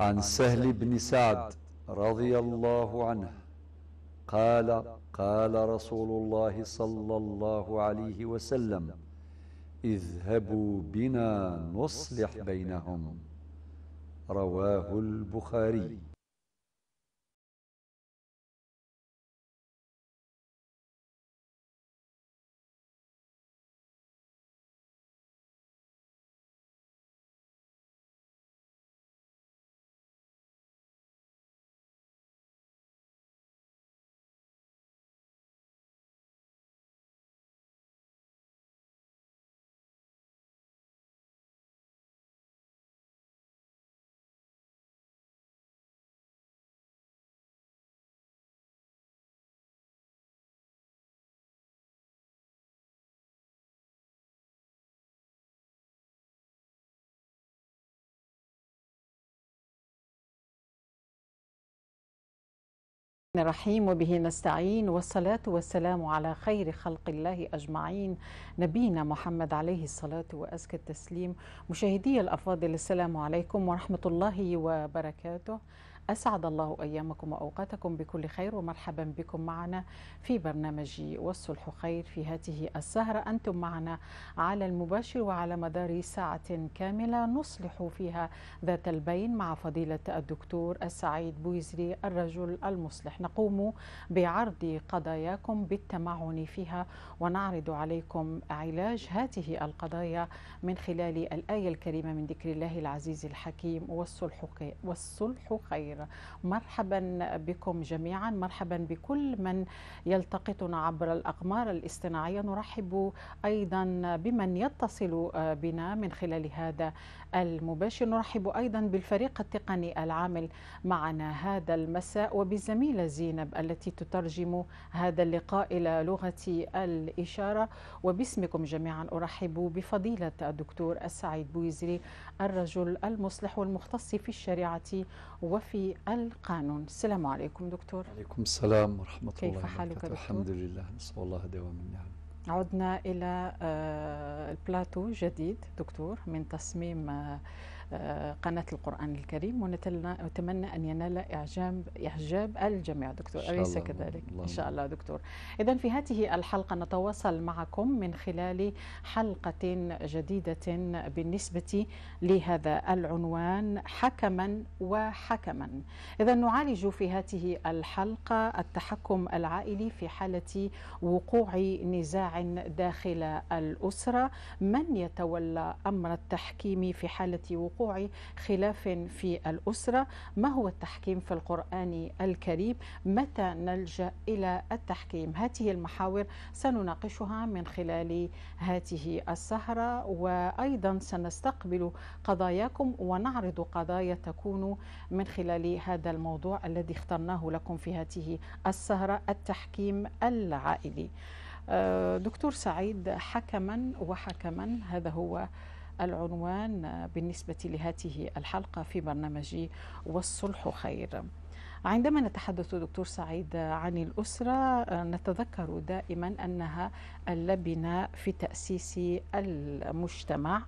عن سهل بن سعد رضي الله عنه. قال قال رسول الله صلى الله عليه وسلم اذهبوا بنا نصلح بينهم. رواه البخاري. الرحيم وبه نستعين والصلاة والسلام على خير خلق الله أجمعين. نبينا محمد عليه الصلاة وأزكى التسليم. مشاهدي الأفاضل السلام عليكم ورحمة الله وبركاته. أسعد الله أيامكم وأوقاتكم بكل خير ومرحبا بكم معنا في برنامج والصلح خير في هذه السهرة. أنتم معنا على المباشر وعلى مدار ساعة كاملة نصلح فيها ذات البين مع فضيلة الدكتور السعيد بويزري الرجل المصلح. نقوم بعرض قضاياكم بالتمعن فيها ونعرض عليكم علاج هذه القضايا من خلال الآية الكريمة من ذكر الله العزيز الحكيم والصلح والصلح خير. خير مرحبا بكم جميعا. مرحبا بكل من يلتقطنا عبر الأقمار الاصطناعية نرحب أيضا بمن يتصل بنا من خلال هذا المباشر. نرحب أيضا بالفريق التقني العامل معنا هذا المساء وبالزميلة زينب التي تترجم هذا اللقاء إلى لغة الإشارة. وباسمكم جميعا أرحب بفضيلة الدكتور السعيد بويزري الرجل المصلح والمختص في الشريعة وفي القانون. السلام عليكم دكتور. عليكم السلام ورحمة كيف الله حالك وبركاته. دكتور؟ الحمد لله نسأل الله دوام النعم عدنا إلى آه، البلاتو جديد دكتور من تصميم آه، قناة القرآن الكريم ونتمنى أن ينال إعجاب إعجاب الجميع. دكتور أليس الله. كذلك؟ اللهم إن شاء الله دكتور. إذا في هذه الحلقة نتواصل معكم من خلال حلقة جديدة بالنسبة لهذا العنوان حكما وحكما. إذا نعالج في هذه الحلقة التحكم العائلي في حالة وقوع نزاع داخل الأسرة. من يتولى أمر التحكيم في حالة وقوع خلاف في الأسرة. ما هو التحكيم في القرآن الكريم؟ متى نلجأ إلى التحكيم؟ هذه المحاور سنناقشها من خلال هذه السهرة وأيضا سنستقبل قضاياكم ونعرض قضايا تكون من خلال هذا الموضوع الذي اخترناه لكم في هذه السهرة التحكيم العائلي. آه، دكتور سعيد حكما وحكما هذا هو العنوان بالنسبة لهذه الحلقة في برنامج والصلح خير. عندما نتحدث دكتور سعيد عن الأسرة نتذكر دائما أنها اللبنة في تأسيس المجتمع.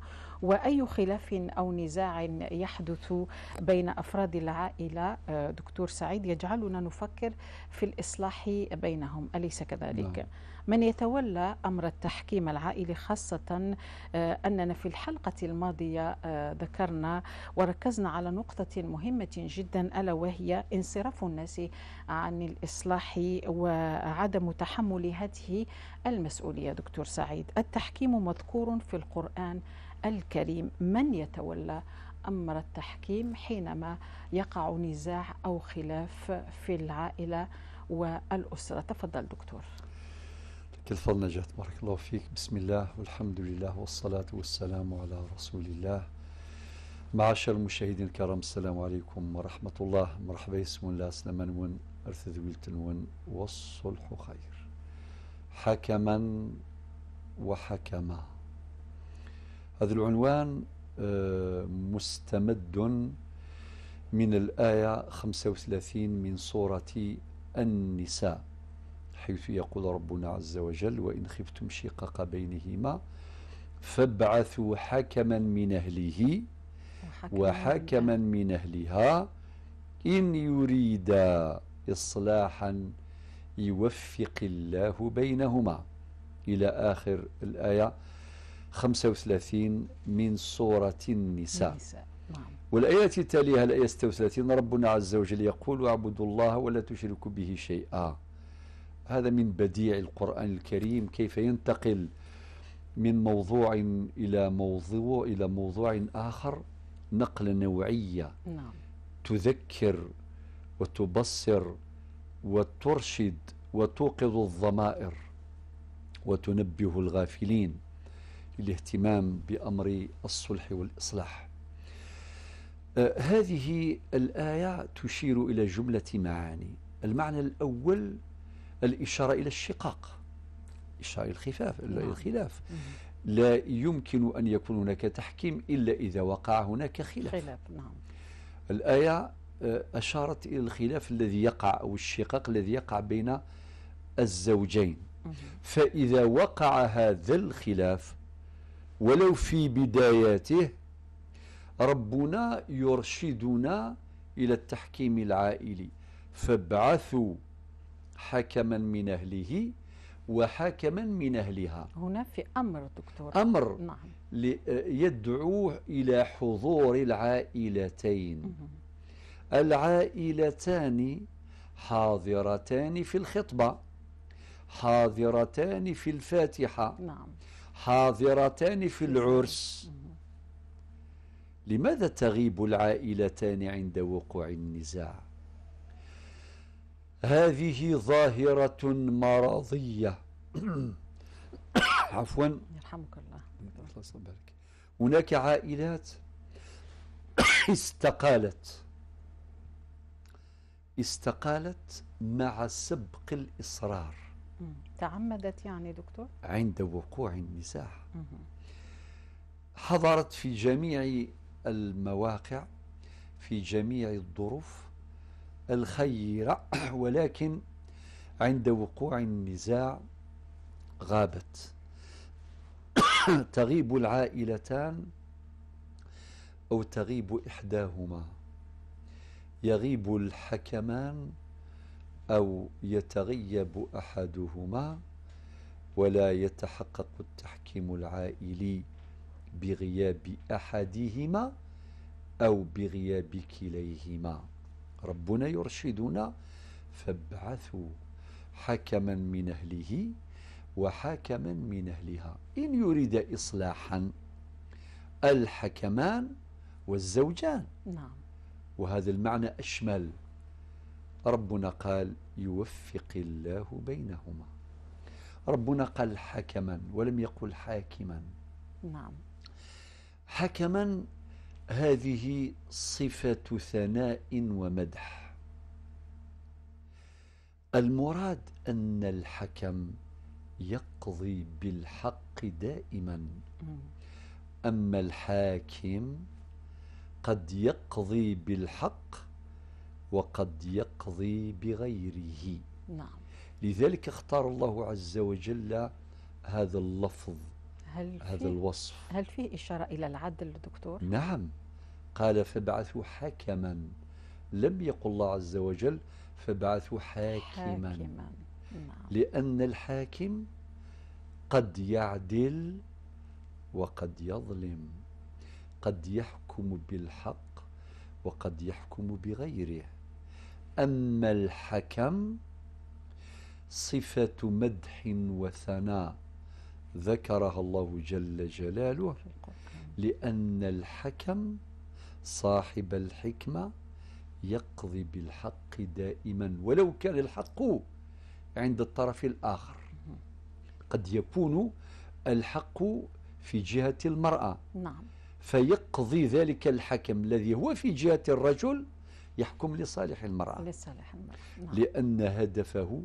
وأي خلاف أو نزاع يحدث بين أفراد العائلة دكتور سعيد يجعلنا نفكر في الإصلاح بينهم أليس كذلك؟ نعم. من يتولى أمر التحكيم العائلي خاصة آه، أننا في الحلقة الماضية آه، ذكرنا وركزنا على نقطة مهمة جدا ألا وهي انصراف الناس عن الإصلاح وعدم تحمل هذه المسؤولية دكتور سعيد التحكيم مذكور في القرآن الكريم. من يتولى أمر التحكيم حينما يقع نزاع أو خلاف في العائلة والأسرة؟ تفضل دكتور. الفضل نجاة بارك الله فيك. بسم الله والحمد لله والصلاة والسلام على رسول الله. معاشر المشاهدين الكرام السلام عليكم ورحمة الله. مرحبا اسم الله سلمان ون أرث ذويلتن ون والصلح خير. حكما وحكما. هذا العنوان آه، مستمد من الآية 35 من سورة النساء حيث يقول ربنا عز وجل وإن خفتم شقاق بينهما فابعثوا حكما من أهله وحكما من أهلها إن يريد إصلاحا يوفق الله بينهما. إلى آخر الآية 35 من سورة النساء, النساء. نعم. والآية التالية الآية 36 ربنا عز وجل يقول واعبدوا الله ولا تشركوا به شيئا هذا من بديع القرآن الكريم كيف ينتقل من موضوع إلى موضوع إلى موضوع آخر نقلة نوعية نعم. تذكر وتبصر وترشد وتوقظ الضمائر وتنبه الغافلين للاهتمام بأمر الصلح والإصلاح. آه هذه الآية تشير إلى جملة معاني. المعنى الأول الإشارة إلى الشقاق إشارة الخفاف نعم. الخلاف. لا يمكن أن يكون هناك تحكيم إلا إذا وقع هناك خلاف. خلاف نعم. الآية آه، أشارت إلى الخلاف الذي يقع أو الشقاق الذي يقع بين الزوجين. فإذا وقع هذا الخلاف ولو في بداياته ربنا يرشدنا إلى التحكيم العائلي. فابعثوا حكما من أهله وحكما من أهلها. هنا في أمر دكتور. أمر نعم. يدعو إلى حضور العائلتين. العائلتان حاضرتان في الخطبة حاضرتان في الفاتحة. نعم. حاضرتان في العرس. لماذا تغيب العائلتان عند وقوع النزاع؟ هذه ظاهرة مرضية. عفوا. يرحمك الله. هناك عائلات استقالت. استقالت مع سبق الإصرار. تعمدت يعني دكتور؟ عند وقوع النزاع. حضرت في جميع المواقع في جميع الظروف الخيرة ولكن عند وقوع النزاع غابت. تغيب العائلتان أو تغيب إحداهما. يغيب الحكمان أو يتغيب أحدهما ولا يتحقق التحكيم العائلي بغياب أحدهما أو بغياب كليهما. ربنا يرشدنا فابعثوا حكما من أهله وحكما من أهلها. إن يريد إصلاحا الحكمان والزوجان. نعم. وهذا المعنى أشمل. ربنا قال يوفق الله بينهما. ربنا قال حكما ولم يقل حاكما. نعم. حكما هذه صفة ثناء ومدح. المراد أن الحكم يقضي بالحق دائما. أما الحاكم قد يقضي بالحق وقد يقضي بغيره. نعم. لذلك اختار الله عز وجل هذا اللفظ هل هذا الوصف. هل في إشارة إلى العدل دكتور؟ نعم. قال فابعثوا حكما لم يقل الله عز وجل فابعثوا حاكما, حاكما. نعم. لأن الحاكم قد يعدل وقد يظلم قد يحكم بالحق وقد يحكم بغيره. أما الحكم صفة مدح وثناء ذكرها الله جل جلاله لأن الحكم صاحب الحكمة يقضي بالحق دائما ولو كان الحق عند الطرف الآخر. قد يكون الحق في جهة المرأة. نعم. فيقضي ذلك الحكم الذي هو في جهة الرجل يحكم لصالح المرأة. لصالح المرأة. نعم. لأن هدفه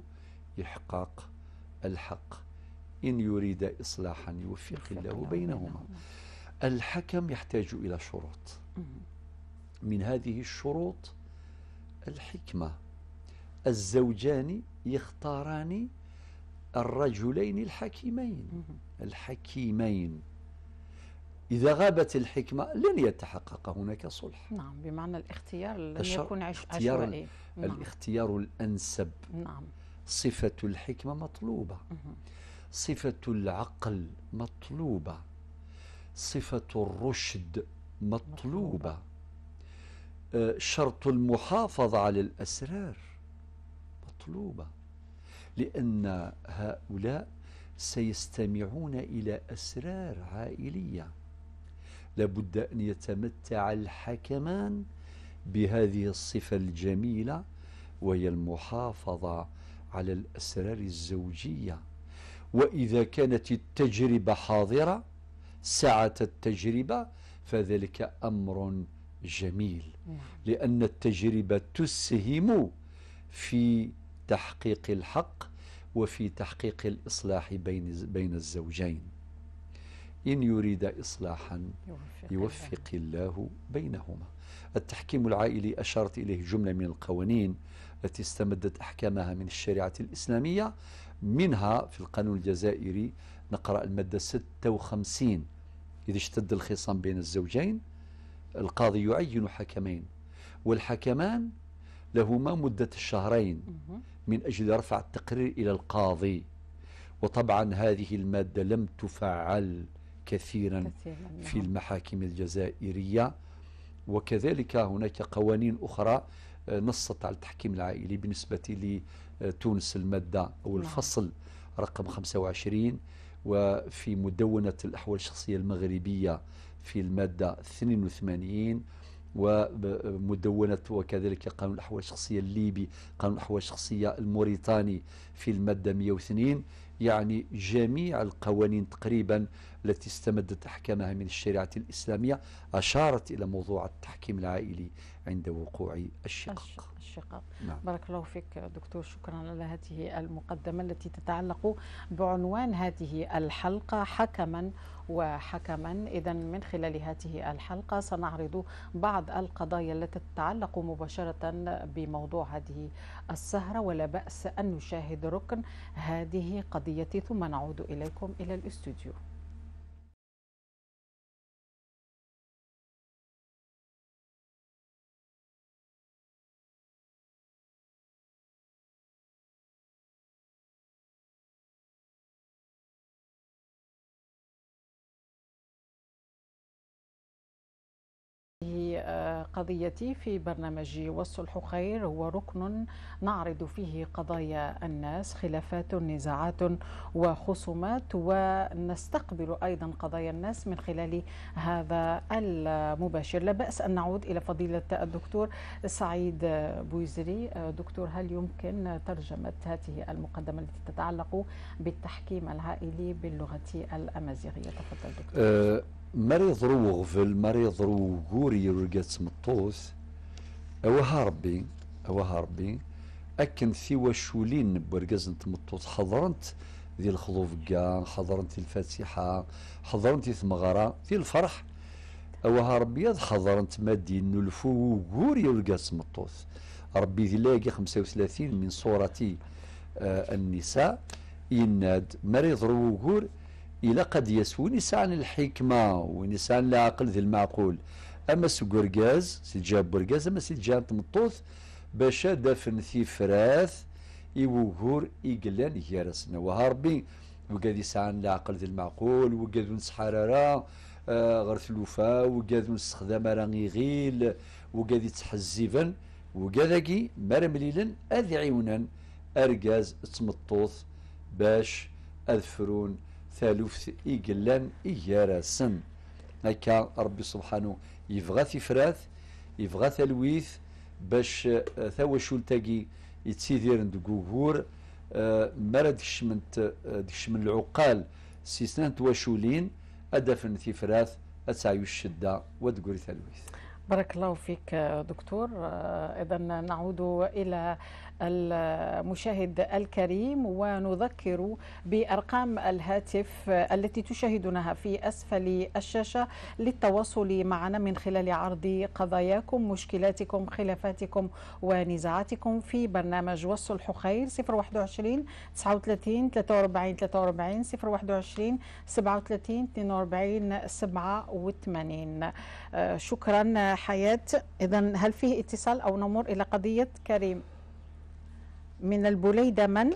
إحقاق الحق. إن يريد إصلاحا يوفق الله بينهما. الحكم يحتاج إلى شروط. من هذه الشروط الحكمة. الزوجان يختاران الرجلين الحكيمين. الحكيمين. إذا غابت الحكمة لن يتحقق هناك صلح. نعم بمعنى الاختيار لن يكون عشوائي. نعم. الاختيار الأنسب. نعم. صفة الحكمة مطلوبة. مهم. صفة العقل مطلوبة. صفة الرشد مطلوبة. آه، شرط المحافظة على الأسرار مطلوبة. لأن هؤلاء سيستمعون إلى أسرار عائلية. لابد أن يتمتع الحكمان بهذه الصفة الجميلة وهي المحافظة على الأسرار الزوجية. وإذا كانت التجربة حاضرة سعة التجربة فذلك أمر جميل. نعم. لأن التجربة تسهم في تحقيق الحق وفي تحقيق الإصلاح بين بين الزوجين. إن يريد إصلاحا يوفق, يوفق الله بينهما. التحكيم العائلي أشارت إليه جملة من القوانين التي استمدت أحكامها من الشريعة الإسلامية. منها في القانون الجزائري نقرأ المادة 56 إذا اشتد الخصام بين الزوجين القاضي يعين حكمين والحكمان لهما مدة الشهرين. من أجل رفع التقرير إلى القاضي. وطبعا هذه المادة لم تفعل. كثيرا كثيرا في نعم. المحاكم الجزائرية وكذلك هناك قوانين أخرى آه، نصت على التحكيم العائلي بالنسبة لتونس المادة أو نعم. الفصل رقم 25 وفي مدونة الأحوال الشخصية المغربية في المادة 82 ومدونة وكذلك قانون الأحوال الشخصية الليبي قانون الأحوال الشخصية الموريتاني في المادة 102 يعني جميع القوانين تقريبا التي استمدت أحكامها من الشريعة الإسلامية أشارت إلى موضوع التحكيم العائلي عند وقوع الش- الشقاق الشقاق. نعم. بارك الله فيك دكتور شكرا على هذه المقدمة التي تتعلق بعنوان هذه الحلقة حكما وحكما. إذا من خلال هذه الحلقة سنعرض بعض القضايا التي تتعلق مباشرة بموضوع هذه السهرة ولا بأس أن نشاهد ركن هذه قضيتي ثم نعود إليكم إلى الأستوديو. قضيتي في برنامج والصلح خير هو ركن نعرض فيه قضايا الناس خلافات نزاعات وخصومات ونستقبل أيضا قضايا الناس من خلال هذا المباشر. لا بأس أن نعود إلى فضيلة الدكتور سعيد بويزري دكتور هل يمكن ترجمة هذه المقدمة التي تتعلق بالتحكيم العائلي باللغة الأمازيغية؟ تفضل دكتور. مريض روغفل مريض روغوري رقات مطوث. أوها ربي أوها ربي أكن ثيوا شولين برقاز مطوث. حضرنت ذي الخضوفقا حضرنت الفاتحة حضرنت ثمغرة في الفرح. أوها ربي هذا حضرنت مادي نلفو غوري رقات مطوث. ربي ذي لاقي 35 من صورة آه، النساء. يناد مريض روغور إلى قد يسوي نسان الحكمة ونسان العقل ذي المعقول. أما سقرقاز سجاب برقاز أما سجاب تمطوث باش دفن في فراث يوغور إقلان يارسنا وهاربي وقاد يسعان العقل ذي المعقول وقاد نس حرارة آه غير ثلوفا وقاد نس خدام راني غيل وقاد يتحزفن وقاداكي مرمليلا أذ عيونا أرقاز تمطوث باش أذفرون ثالوث إيقلان إيارسن هكا ربي سبحانه يبغى ثفراث يبغى ثلويث باش آه، ثوا شولتاكي يتسيدير دقوغور آه، مرا دكشمنت آه، دكشمن العقال. سيسنان تواشولين أدفن ثفراث أتسعيو الشدة ودقوري ثلويث بارك الله فيك دكتور. إذا نعود إلى المشاهد الكريم ونذكر بأرقام الهاتف التي تشاهدونها في أسفل الشاشة للتواصل معنا من خلال عرض قضاياكم مشكلاتكم خلافاتكم ونزاعاتكم في برنامج والصلح خير 021 39 43 43 021 37 42 87 شكرا حياة. إذا هل فيه اتصال أو نمر إلى قضية كريم؟ من البوليدة من؟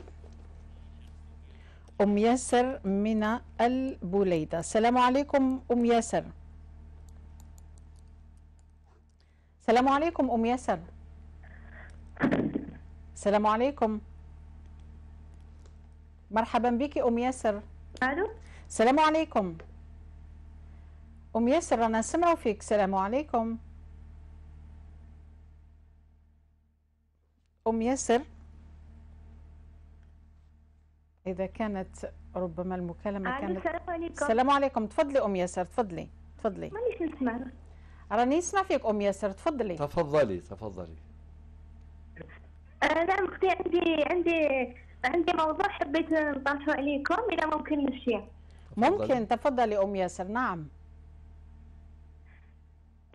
أم ياسر من البوليدة السلام عليكم أم ياسر. السلام عليكم أم ياسر. السلام عليكم. مرحبا بك أم ياسر. ألو؟ السلام عليكم. أم ياسر أنا سمعوا فيك. السلام عليكم. أم ياسر. إذا كانت ربما المكالمة كانت السلام عليكم. السلام عليكم. تفضلي أم ياسر تفضلي تفضلي. مانيش نسمع. راني نسمع فيك أم ياسر تفضلي. تفضلي تفضلي. آه نعم أختي عندي عندي عندي موضوع حبيت نطرحه عليكم إذا ممكن نمشي. ممكن. تفضلي أم ياسر. نعم.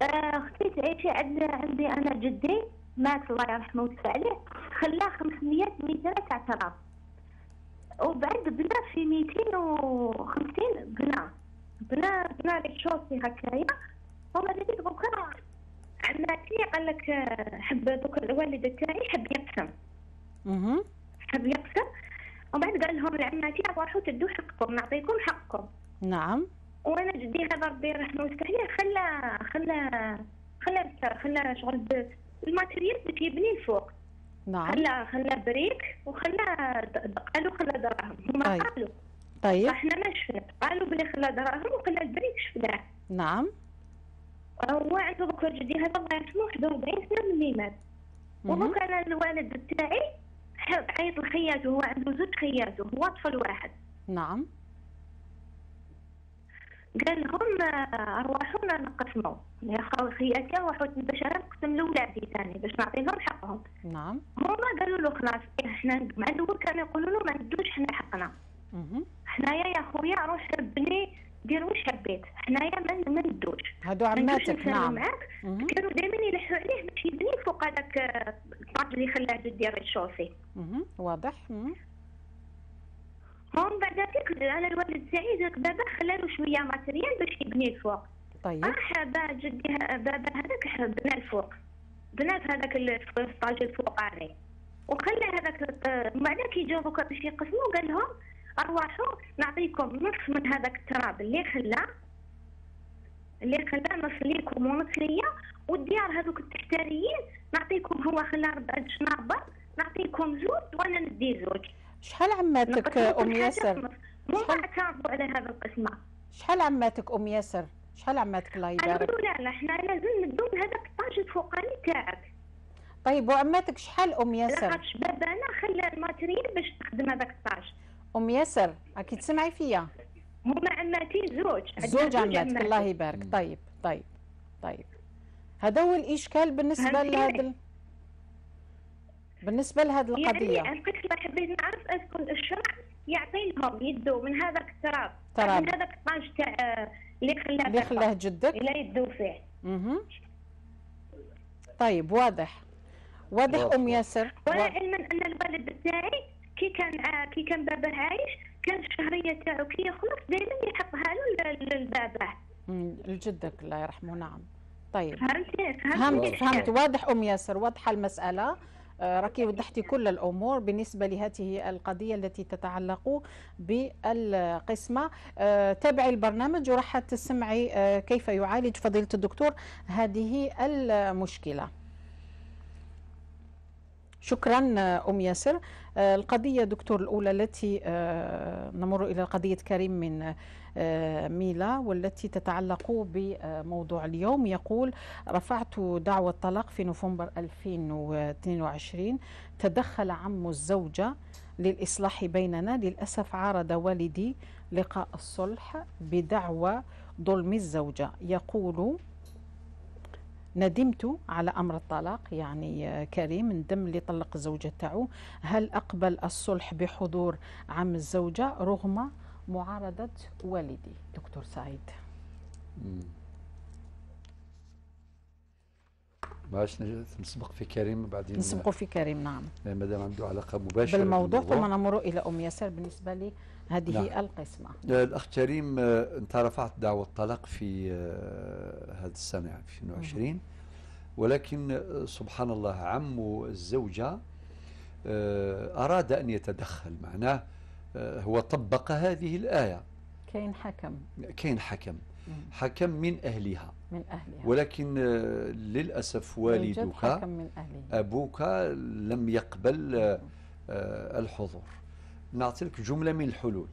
آه أختي تعيشي عند عندي أنا جدي مات الله يرحمه ويسع عليه خلاه 500 متر تاع تراب. وبعد بنا في 250 بنا. بنا بنا لك شوطي هكايا. وما دريت دوكا عماتي قال لك آه، حب دوك الوالد تاعي حب يقسم. مهم. حب يقسم. وبعد قال لهم لعماتي روحوا تدوا حقكم نعطيكم حقكم. نعم. وأنا جدي هذا ربي يرحمه ويفتح عليه خلى خلى خلى خلى شغل ال matériel باش يبني الفوق نعم. خلى خلى brique وخلى قالوا خلى دراهم. هما طيب. قالوا. طيب. إحنا ما شفنا. قالوا بلي خلى دراهم وخلى ال brique شفناه. نعم. هو عنده بكر جدي هذا الله يرحمه 41 سنة من اللي مات. وهو كان الوالد تاعي عيط لخياته هو عنده زوج خياته هو طفل واحد. نعم. قال لهم آه، ارواحنا نقسموا. يا خياتي روحوا باش أنا نقسم لولادي ثاني باش نعطي لهم حقهم. نعم. هما قالوا له خلاص إحنا مع الأول كانوا يقولوا له ما ندوش حنا حقنا. حنايا يا خويا روح بني دير واش حبيت. حنايا ما ندوش. هادو عماتك نعم. معاك. كانوا دائما يلحوا عليه باش يبني فوق هذاك آه، ال étage اللي خلاه جدي مهم. واضح. مهم. هم بعد ذيك أنا الوالد تاعي ذاك بابا خلاله شوية matériel باش يبني الفوق. طيب. راح با جدي بابا هذاك بنى الفوق. بنى في هذاك السطاج الفوقاني وخلى هذاك من بعد كي جاو دوكا باش يقسموا قال لهم ارواحوا نعطيكم نصف من هذاك التراب اللي خلاه. اللي خلاه نص ليكم ونص ليا. والديار هذوك التحتانيين نعطيكم هو خلاه ربع شنابر نعطيكم زوج وأنا ندي زوج. شحال عماتك حاجة ياسر. مو ما اعترضوا على هذا القسمه شحال عماتك أم ياسر؟ شحال عماتك الله يبارك. لا لا إحنا لازم ندو هذاك الطاج الفوقاني تاعك. طيب وعماتك شحال أم ياسر؟ لاخاطش بابانا خلى الماتريال باش تخدم هذاك الطاج. أم ياسر راكي تسمعي فيا؟ هما عماتي زوج. زوج عماتك عمات. الله يبارك. طيب طيب طيب. هذا هو الإشكال بالنسبة فهمتيني؟ لهذا ال- بالنسبة لهذه يعني القضية. أنا قلت لك حبيت نعرف اسكن الشرع يعطي لهم يدوا من هذاك التراب. تراب. من هذاك الطاج تاع اللي خلاه اللي. خلاه جدك. إلى يدوا فيه. مهم. طيب واضح. واضح. أم ياسر. وأنا وا- علما أن الوالد تاعي كي كان ع- كي كان باباه عايش كان الشهرية تاعو كي يخلص دائما يحطها له ل- للباباه مم، لجدك الله يرحمه نعم. طيب. فهمتي؟ فهمت فهمت. واضح. أم ياسر واضحة المسألة. آه، راكي وضحتي كل الأمور بالنسبة لهذه القضية التي تتعلق بالقسمة. آه، تابعي البرنامج وراح تسمعي آه، كيف يعالج فضيلة الدكتور هذه المشكلة. شكرا آه، أم ياسر. القضية دكتور الأولى التي نمر إلى قضية كريم من ميلا والتي تتعلق بموضوع اليوم. يقول رفعت دعوى الطلاق في نوفمبر 2022 تدخل عم الزوجة للإصلاح بيننا. للأسف عارض والدي لقاء الصلح بدعوى ظلم الزوجة. يقول ندمت على أمر الطلاق. يعني آه، كريم ندم اللي طلق الزوجة تاعو. هل أقبل الصلح بحضور عم الزوجة؟ رغم معارضة والدي دكتور سعيد. مم. باش نسبق في كريم بعدين نسبقوا في كريم نعم. ما دام عنده علاقة مباشرة بالموضوع ثم نمر إلى أم ياسر بالنسبة لي هذه نعم. القسمة. الأخ كريم آه، انت رفعت دعوة الطلاق في آه، هذه السنة يعني في 2020 ولكن آه، سبحان الله عم الزوجة أراد أن يتدخل. معناه هو طبق هذه الآية. كاين حكم. كاين حكم. حكم من أهلها. من أهلها. ولكن للأسف والدك حكم من أهلها. أبوك لم يقبل الحضور. نعطي لك جملة من الحلول.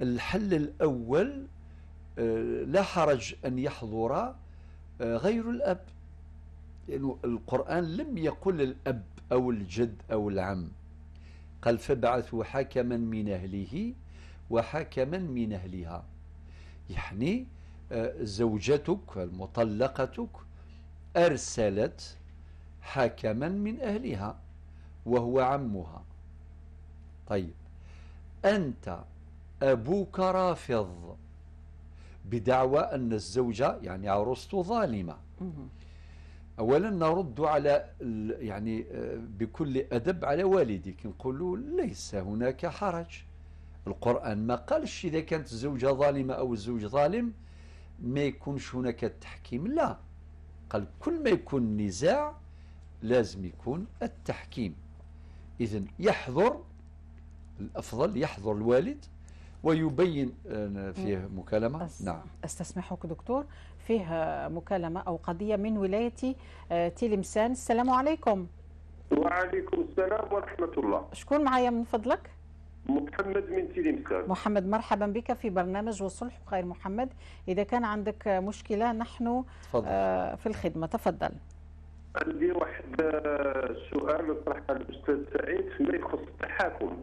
الحل الأول آه، لا حرج أن يحضر آه، غير الأب. لأنه القرآن لم يقل الأب أو الجد أو العم. قال فبعثوا حكما من أهله وحكما من أهلها. يعني آه، زوجتك المطلقتك أرسلت حكما من أهلها وهو عمها. طيب أنت أبوك رافض بدعوى أن الزوجة يعني عروسته ظالمة. أولا نرد على يعني آه، بكل أدب على والديك نقول له ليس هناك حرج. القرآن ما قالش إذا كانت الزوجة ظالمة أو الزوج ظالم ما يكونش هناك التحكيم. لا قال كل ما يكون نزاع لازم يكون التحكيم. إذا يحضر الأفضل يحضر الوالد ويبين آه، فيه مكالمة. أس نعم. أستسمحك دكتور. فيه مكالمة أو قضية من ولاية آه، تلمسان السلام عليكم. وعليكم السلام ورحمة الله. شكون معايا من فضلك؟ محمد من تلمسان محمد مرحبا بك في برنامج وصلح خير محمد. إذا كان عندك مشكلة نحن تفضل. آه، في الخدمة. تفضل. عندي واحد سؤال طرح الأستاذ سعيد فيما يخص التحاكم؟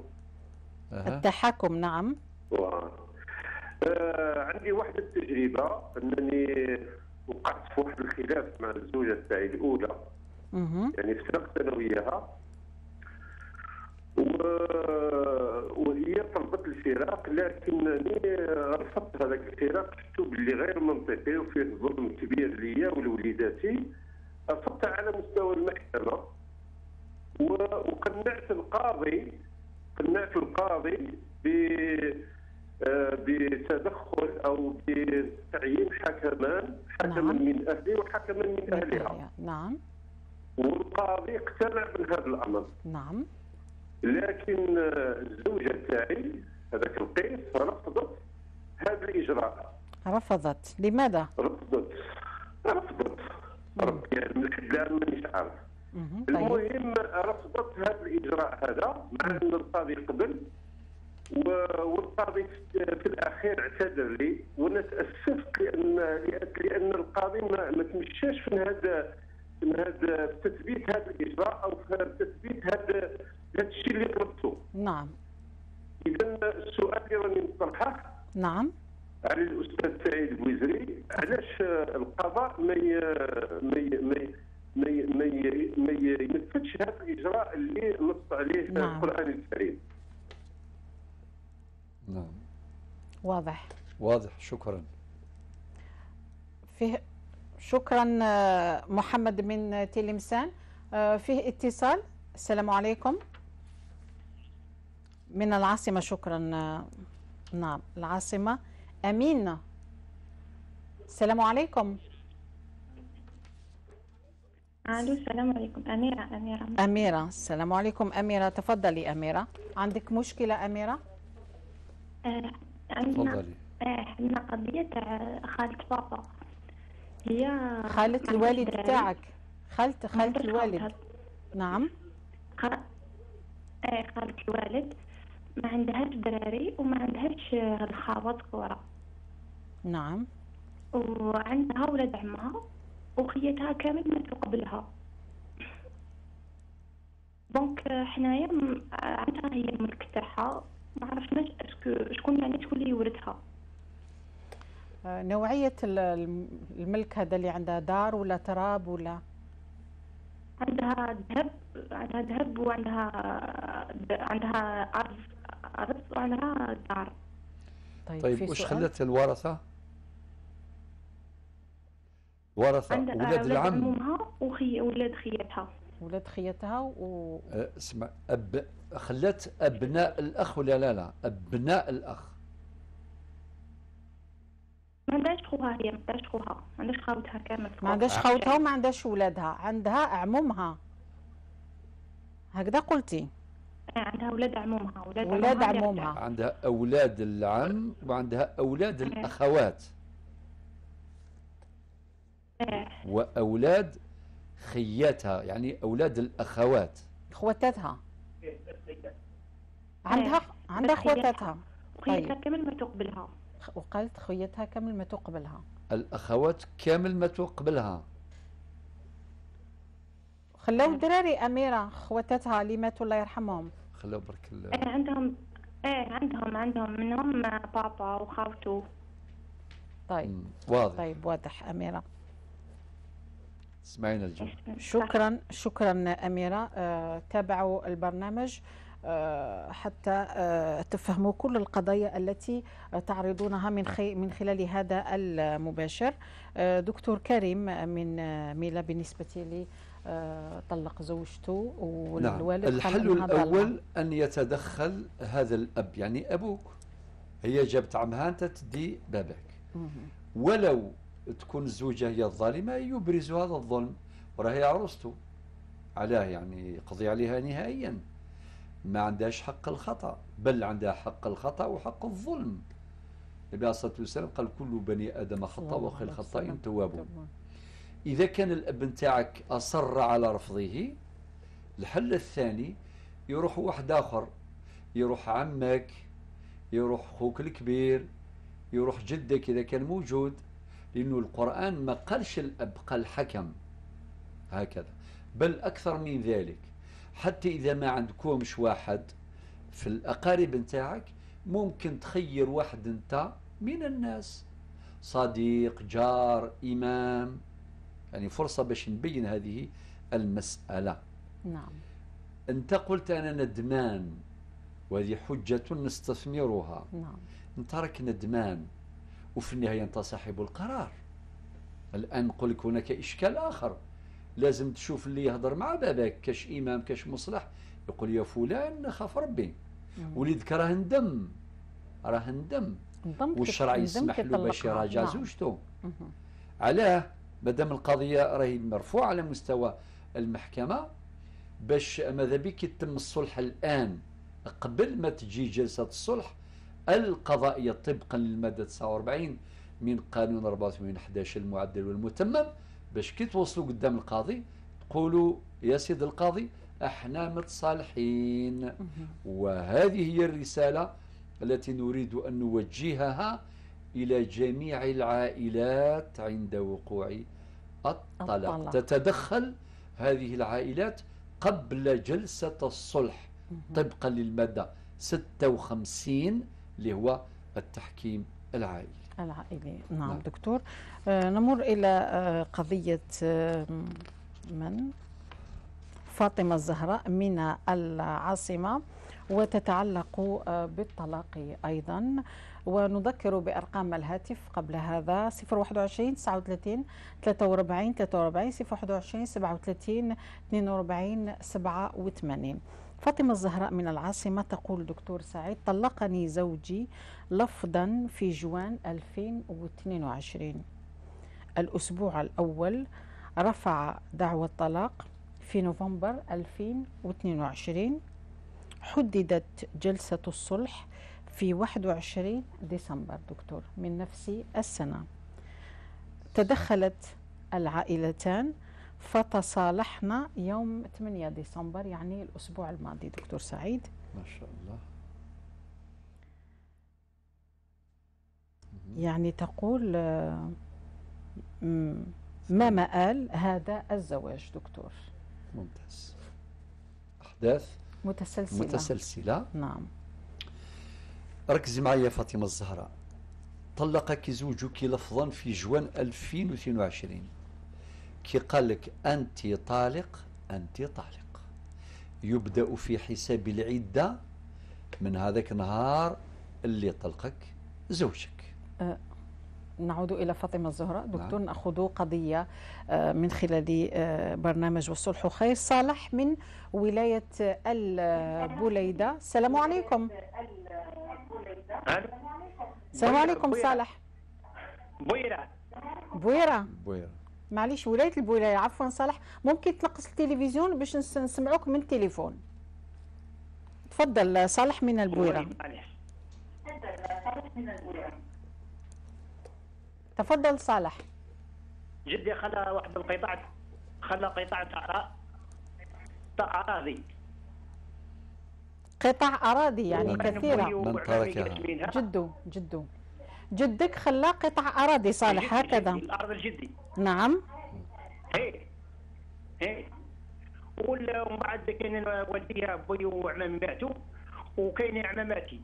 أه. التحكم نعم. آه عندي واحد التجربة أنني وقعت في واحد الخلاف مع الزوجة تاعي الأولى مه. يعني افترقت أنا وياها. وهي طلبت الفراق لكنني رفضت هذاك الفراق شفتو باللي غير منطقي وفيه ظلم كبير ليا ولوليداتي رفضت على مستوى المحكمة وقنعت القاضي قنعت القاضي ب آه، بتدخل أو بتعيين حكمان حكما نعم. من أهلي وحكما من أهلها. نعم. والقاضي اقتنع من هذا الأمر. نعم. لكن الزوجه تاعي هذاك القيس رفضت هذا الإجراء. رفضت. لماذا؟ رفضت. رفضت. رفضت يعني الان مانيش عارف. طيب. المهم رفضت هذا الإجراء هذا مع أن القاضي قبل والقاضي في الأخير اعتذر لي وأنا تاسفت لأن لأن القاضي ما, ما تمشاش في هذا في هذا تثبيت هذا الإجراء أو في تثبيت هذا هذا الشيء اللي طلبته. نعم. اذا السؤال اللي راني نطرحه نعم. على الأستاذ سعيد الوزري علاش القضاء ما ما ما ما ما ينفذش هذا الإجراء اللي نص عليه نعم. القرآن الكريم. نعم. واضح. واضح. شكرا. فيه شكرا آه، محمد من تلمسان. آه، فيه اتصال. السلام عليكم. من العاصمة شكرا. آه، نعم العاصمة أمين. السلام عليكم. ألو السلام عليكم. أميرة أميرة. أميرة السلام عليكم. أميرة تفضلي أميرة. عندك مشكلة أميرة؟ آه عندنا آه عندنا قضية تاع خالة بابا. هي خالة الوالد تاعك خالة خالة الوالد. نعم. خ... إيه خالة الوالد. ما عندهاش دراري وما عندهاش الخاوات كورة نعم. وعندها ولاد عمها وخيتها كامل ماتوا قبلها donc حنايا عندها هي الملك تاعها. ما عرفناش est-ce que شكون يعني شكون اللي يورثها آه، نوعية الملك هذا اللي عندها دار ولا تراب ولا؟ عندها ذهب عندها ذهب وعندها عندها أرض أرض وعندها دار. طيب, طيب وش خلت الورثة؟ ورثة ولاد العم. أمها وخي ولاد خيتها ولاد خيتها و أه، اسمع أب خلت أبناء الأخ ولا لا لا أبناء الأخ. ما عندهاش خوها هي ما عندهاش خوها. ما عندهاش خاوتها كامل ما عندهاش خوتها وما عندهاش ولادها. عندها عمومها هكذا قلتي. إيه، عندها ولاد عمومها ولاد, ولاد عمومها عندها أولاد العم وعندها أولاد إيه. الأخوات. إيه. وأولاد خياتها يعني أولاد الأخوات. خواتاتها عندها عندها خواتاتها خيتها طيب. كامل ما تقبلها. وقالت خويتها كامل ما تقبلها. الأخوات كامل ما تقبلها. خلاو الدراري أميرة خواتاتها اللي ماتوا الله يرحمهم. خلاو برك إيه عندهم إيه عندهم عندهم منهم بابا وخاوته طيب. واضح. طيب واضح أميرة. اسمعينا الجو. شكرا شكرا أميرة. آه تابعوا البرنامج آه حتى آه تفهموا كل القضايا التي تعرضونها من من خلال هذا المباشر. آه، دكتور كريم من ميلا بالنسبة لي طلق زوجته والوالد نعم. الحل الأول أن يتدخل هذا الأب يعني أبوك. هي جابت عمها أنت تدي بابك. ولو تكون الزوجة هي الظالمة يبرز هذا الظلم. وراهي عروسته علاه يعني يقضي عليها نهائيا. ما عندهاش حق الخطأ. بل عندها حق الخطأ وحق الظلم. النبي عليه الصلاة والسلام قال كل بني آدم خطأ وخير الخطأ توابون إذا كان الأب نتاعك أصر على رفضه الحل الثاني يروح واحد آخر. يروح عمك يروح خوك الكبير يروح جدك إذا كان موجود. لأنه القرآن ما قالش الأب قال حكم هكذا. بل أكثر من ذلك. حتى إذا ما عندكمش واحد في الأقارب نتاعك ممكن تخير واحد أنت من الناس. صديق جار إمام. يعني فرصة باش نبين هذه المسألة. نعم. أنت قلت أنا ندمان وهذه حجة نستثمرها. نعم. أنت راك ندمان. وفي النهاية أنت صاحب القرار. الآن نقول لك هناك إشكال آخر. لازم تشوف اللي يهضر مع باباك كاش إمام كاش مصلح. يقول يا فلان خاف ربي. وليدك راه ندم راه ندم والشرع يسمح له باش يراجع نعم. زوجته. علاه مادام القضية راهي مرفوعة على مستوى المحكمة باش ماذا بك يتم الصلح الآن؟ قبل ما تجي جلسة الصلح القضائية طبقا للمادة 49 من قانون 84 11 المعدل والمتمم. باش كي توصلوا قدام القاضي تقولوا يا سيد القاضي إحنا متصالحين. وهذه هي الرسالة التي نريد أن نوجهها إلى جميع العائلات عند وقوع الطلاق. تتدخل هذه العائلات قبل جلسة الصلح طبقا للمادة 56 اللي هو التحكيم العائلي. العائلي. نعم, نعم. دكتور. آه نمر إلى آه قضية آه من؟ فاطمة الزهراء من العاصمة وتتعلق آه، بالطلاق أيضا. ونذكر بأرقام الهاتف قبل هذا 021 39 43 43 021 37 42 87 فاطمة الزهراء من العاصمة تقول دكتور سعيد طلقني زوجي لفظا في جوان 2022 الأسبوع الأول رفع دعوى طلاق في نوفمبر 2022 حددت جلسة الصلح في 21 ديسمبر دكتور من نفس السنة. تدخلت العائلتان فتصالحنا يوم 8 ديسمبر يعني الأسبوع الماضي دكتور سعيد. ما شاء الله. يعني تقول ما مآل هذا الزواج دكتور؟ ممتاز. أحداث متسلسلة. متسلسلة. نعم. ركزي معي يا فاطمة الزهراء. طلقك زوجك لفظا في جوان 2022 كي قال لك أنت طالق أنت طالق. يبدأ في حساب العدة من هذاك النهار اللي طلقك زوجك. نعود إلى فاطمة الزهراء. دكتور نعم. نأخذ قضية آه، من خلال آه، برنامج والصلح خير. صالح من ولاية البوليدة. السلام عليكم. السلام عليكم صالح. بويرة. بويرة. بوير معليش ولاية البولاية عفوا صالح ممكن تنقص التلفزيون باش نس- نسمعوك من التليفون. تفضل صالح من البويرة. معليش. تفضل صالح. جدي خلى واحد القطاع خلى قطاع تاع تاع أراضي. قطع أراضي يعني كثيرة. من تركها؟ جدو جدو. جدك خلى قطع أراضي صالح جدي- هكذا. جدي، الأرض الجدي نعم. هي وال- ومن بعد كاين والديها بوي وعمامي ماتوا وكاين عماماتي.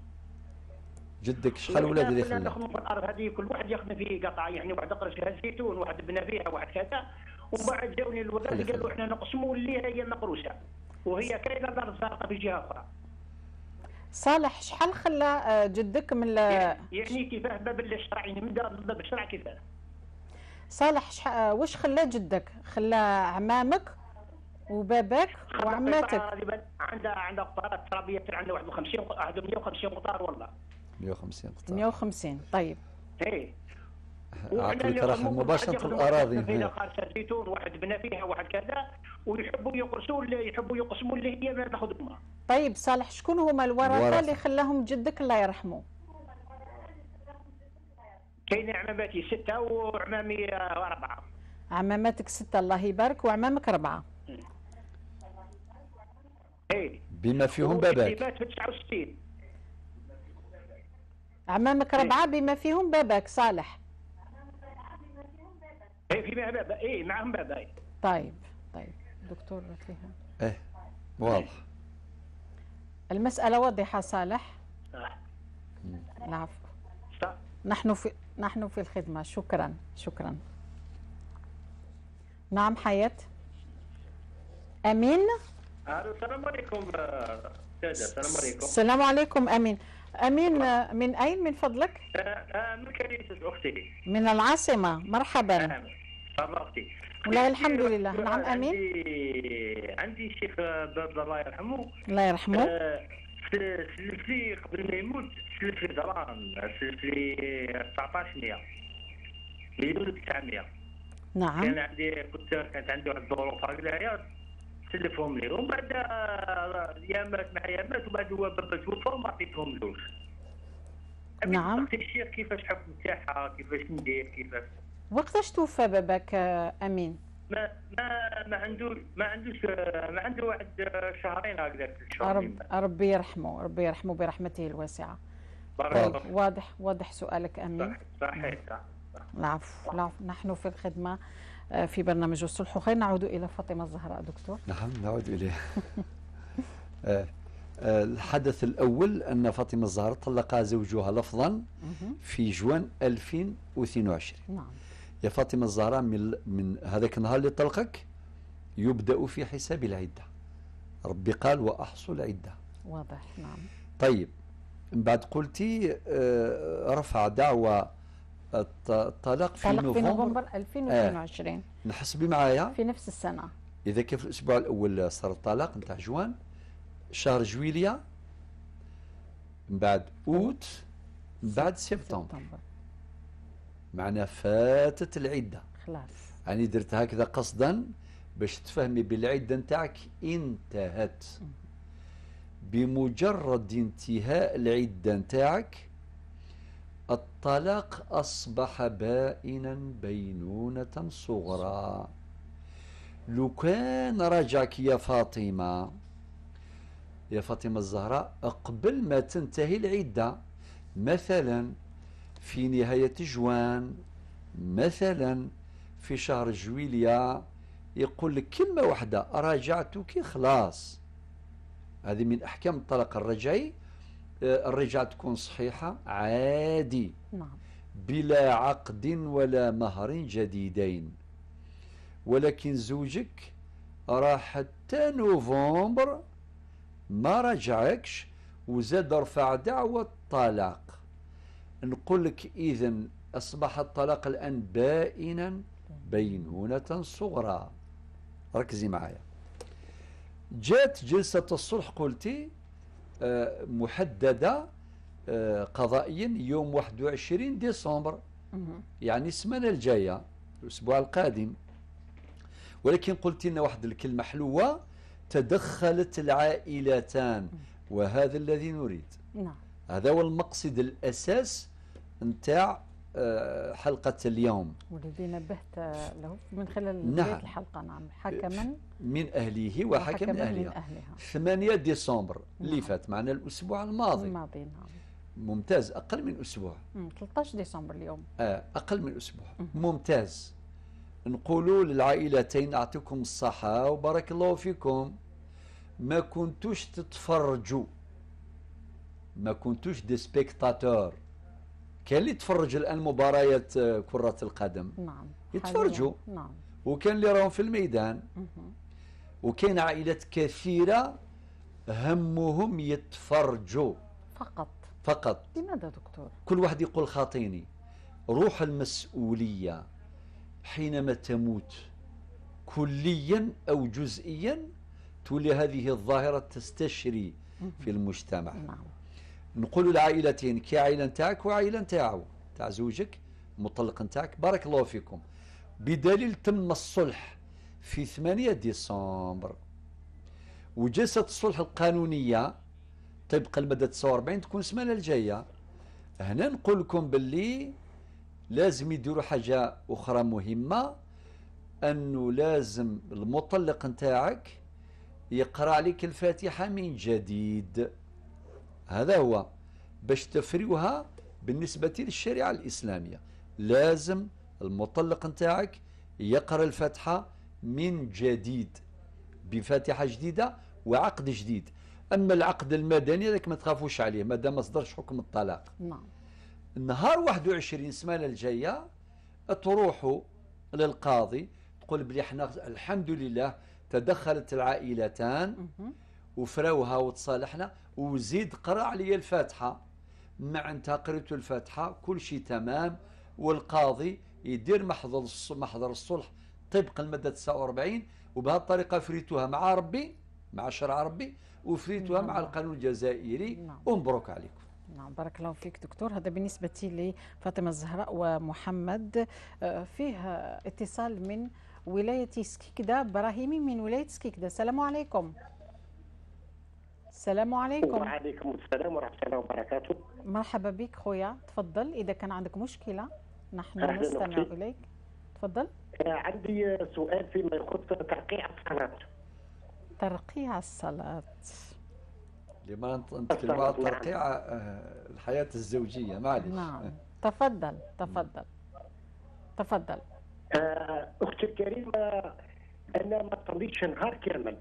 جدك شحال ولاد اللي خلى نخدموا في الأرض هذه كل واحد ياخذ فيه قطعه يعني واحد قرش فيها الزيتون واحد بنى فيها واحد كذا. ومن بعد جاوني الولاد خلي- قالوا إحنا نقسموا اللي هي مقروسه وهي كاينة الأرض زارقه في جهة أخرى. صالح شحال خلى آه، جدك من ال- يعني كيفاه باب الشرع يعني من باب الشرع كيفاه صالح شح... آه، وش خلى جدك؟ خلى عمامك وباباك وعماتك. عندها عندها قطارات ترابية عندها 51 واحد 150 قطار والله. 150 قطار. 150 طيب. هي عقلك راح مباشرة الأراضي فيها هي. خارجه زيتون واحد بنى فيها واحد كذا ويحبوا يقرصوا اللي يحبوا يقسموا اللي هي ما تاخذهم طيب صالح شكون هما الورثة. اللي خلاهم جدك الله يرحمه كاين عماماتي ستة وعمامي آه، أربعة. عماماتك ستة الله يبارك وعمامك أربعة. هي بما فيهم باباك. في 69 عمامك أربعة بما فيهم باباك صالح. هي في معها بابا اي معهم بابا إيه. طيب طيب دكتور فيها إيه واضح. المسألة واضحة صالح؟ صح العفو. نحن في نحن في الخدمة. شكرا شكرا. نعم حياة. أمين؟ ألو السلام عليكم آه، السلام عليكم. السلام عليكم أمين. أمين آه، من أين؟ من فضلك؟ آه، آه، من كنيسه أختي. من العاصمة. مرحبا. نعم صبرتي والله الحمد لله. نعم، أمين. عندي عندي شيخ باب الله يرحمه. الله يرحمه. آه، سل- سلف لي قبل ما يموت سلف لي دراهم سلف لي 1900 مليون 900 كان نعم عندي كنت كانت عندي واحد الظروف هكذايا سلفهم لي. ومن بعد آه، يا مات مع يا مات وبعد هو بابا توفى وما عطيتهم لوش. نعم. الشيخ كيفاش حكم تاعها كيفاش ندير؟ كيفاش وقتاش توفى باباك آه، أمين؟ ما ما ما عنده ما عندوش ما عنده واحد شهرين هكذا رب ربي يرحمه ربي يرحمه برحمته الواسعة. بارك طيب. واضح واضح سؤالك أمين. صح صحيح صح العفو العفو. نحن في الخدمة آه، في برنامج الصلح. خير نعود إلى فاطمة الزهراء. دكتور. نعم نعود إليه. آه، آه، الحدث الأول أن فاطمة الزهراء طلقها زوجها لفظا. في جوان 2022 نعم. يا فاطمة الزهراء من, من هذاك النهار اللي طلقك يبدأ في حساب العدة. ربي قال وأحصوا العدة واضح نعم. طيب من بعد قلتي آه، رفع دعوى الط- الطلاق في طلق في نوفمبر. نوفمبر 2022 نحسبي معايا. في نفس السنة. إذا كان في الأسبوع الأول صار الطلاق نتاع جوان شهر جويليا من بعد أوت من بعد سبتمبر. سبتمبر. معناها فاتت العدة. خلاص. يعني درت هكذا قصدا باش تفهمي بالعدة نتاعك انتهت. بمجرد انتهاء العدة نتاعك الطلاق أصبح بائنا بينونة صغرى. لو كان رجعك يا فاطمة يا فاطمة الزهراء قبل ما تنتهي العدة مثلا في نهاية جوان مثلا في شهر جويليا يقول لك كلمة واحدة راجعتك خلاص. هذه من أحكام الطلاق الرجعي. آه، الرجعة تكون صحيحة؟ عادي. نعم. بلا عقد ولا مهر جديدين. ولكن زوجك راه حتى نوفمبر ما رجعكش وزاد رفع دعوة طلاق نقول لك إذا أصبح الطلاق الآن بائنا بينونة صغرى. ركزي معايا. جات جلسة الصلح قلتي آه، محددة آه، قضائيا يوم 21 ديسمبر. يعني السمانة الجاية الأسبوع القادم. ولكن قلت لنا واحد الكلمة حلوة تدخلت العائلتان. وهذا الذي نريد. نعم. هذا هو المقصد الأساس نتاع آه، حلقة اليوم. والذي نبهت له من خلال نعم. الحلقة نعم. حكما. من أهله وحكم من أهلها. أهلها. 8 ديسمبر اللي نعم. فات معنا الأسبوع الماضي. الماضي نعم. ممتاز. أقل من أسبوع. مم، 13 ديسمبر اليوم. آه، أقل من أسبوع. مم. ممتاز. نقولوا للعائلتين أعطيكم الصحة وبارك الله فيكم. ما كنتوش تتفرجوا. ما كنتوش دي سبيكتاتور كان اللي يتفرج الآن مباريات آه، كرة القدم. نعم يتفرجوا. نعم. وكان اللي راهم في الميدان. مهم. وكاين عائلات كثيرة همهم يتفرجوا. فقط. فقط. لماذا دكتور؟ كل واحد يقول خاطيني. روح المسؤولية حينما تموت كليا أو جزئيا تولي هذه الظاهرة تستشري في المجتمع. نعم. نقول العائلتين كي عائلة نتاعك وعائلة نتاعو. تاع زوجك مطلق نتاعك. بارك الله فيكم. بدليل تم الصلح في 8 ديسمبر. وجلسة الصلح القانونية طبق المادة 49 تكون السمانة الجاية. هنا نقول لكم باللي لازم يديروا حاجة أخرى مهمة أنه لازم المطلق نتاعك يقرأ عليك الفاتحة من جديد. هذا هو. باش تفريوها بالنسبة للشريعة الإسلامية. لازم المطلق نتاعك يقرأ الفاتحة من جديد بفاتحة جديدة وعقد جديد. أما العقد المدني ذاك ما تخافوش عليه ما دام ما صدرش حكم الطلاق. نعم. نهار 21 سمانة الجاية تروحوا للقاضي تقول بلي إحنا الحمد لله تدخلت العائلتان. وفراوها وتصالحنا. وزيد قرأ علي الفاتحة. مع أنت قريت الفاتحة كل شيء تمام. والقاضي يدير محضر محضر الصلح طبق المادة 49 وبهذه الطريقة فريتوها مع ربي مع شرع ربي وفريتوها مع نعم. القانون الجزائري نعم. ومبروك عليكم. نعم بارك الله فيك دكتور. هذا بالنسبة لفاطمة الزهراء ومحمد. آه، فيه اتصال من ولاية سكيكدا براهيمي من ولاية سكيكدا. السلام عليكم. السلام عليكم. وعليكم السلام ورحمة الله وبركاته. مرحبا بك خويا. تفضل إذا كان عندك مشكلة نحن نستمع. إليك. تفضل. آه، عندي سؤال فيما يخص ترقيع الصلاة. ترقيع الصلاة. لما نت- نتكلم على ترقيع آه، الحياة الزوجية معلش. نعم. تفضل تفضل. تفضل. آه، أختي الكريمة أنا ما صليتش نهار كامل.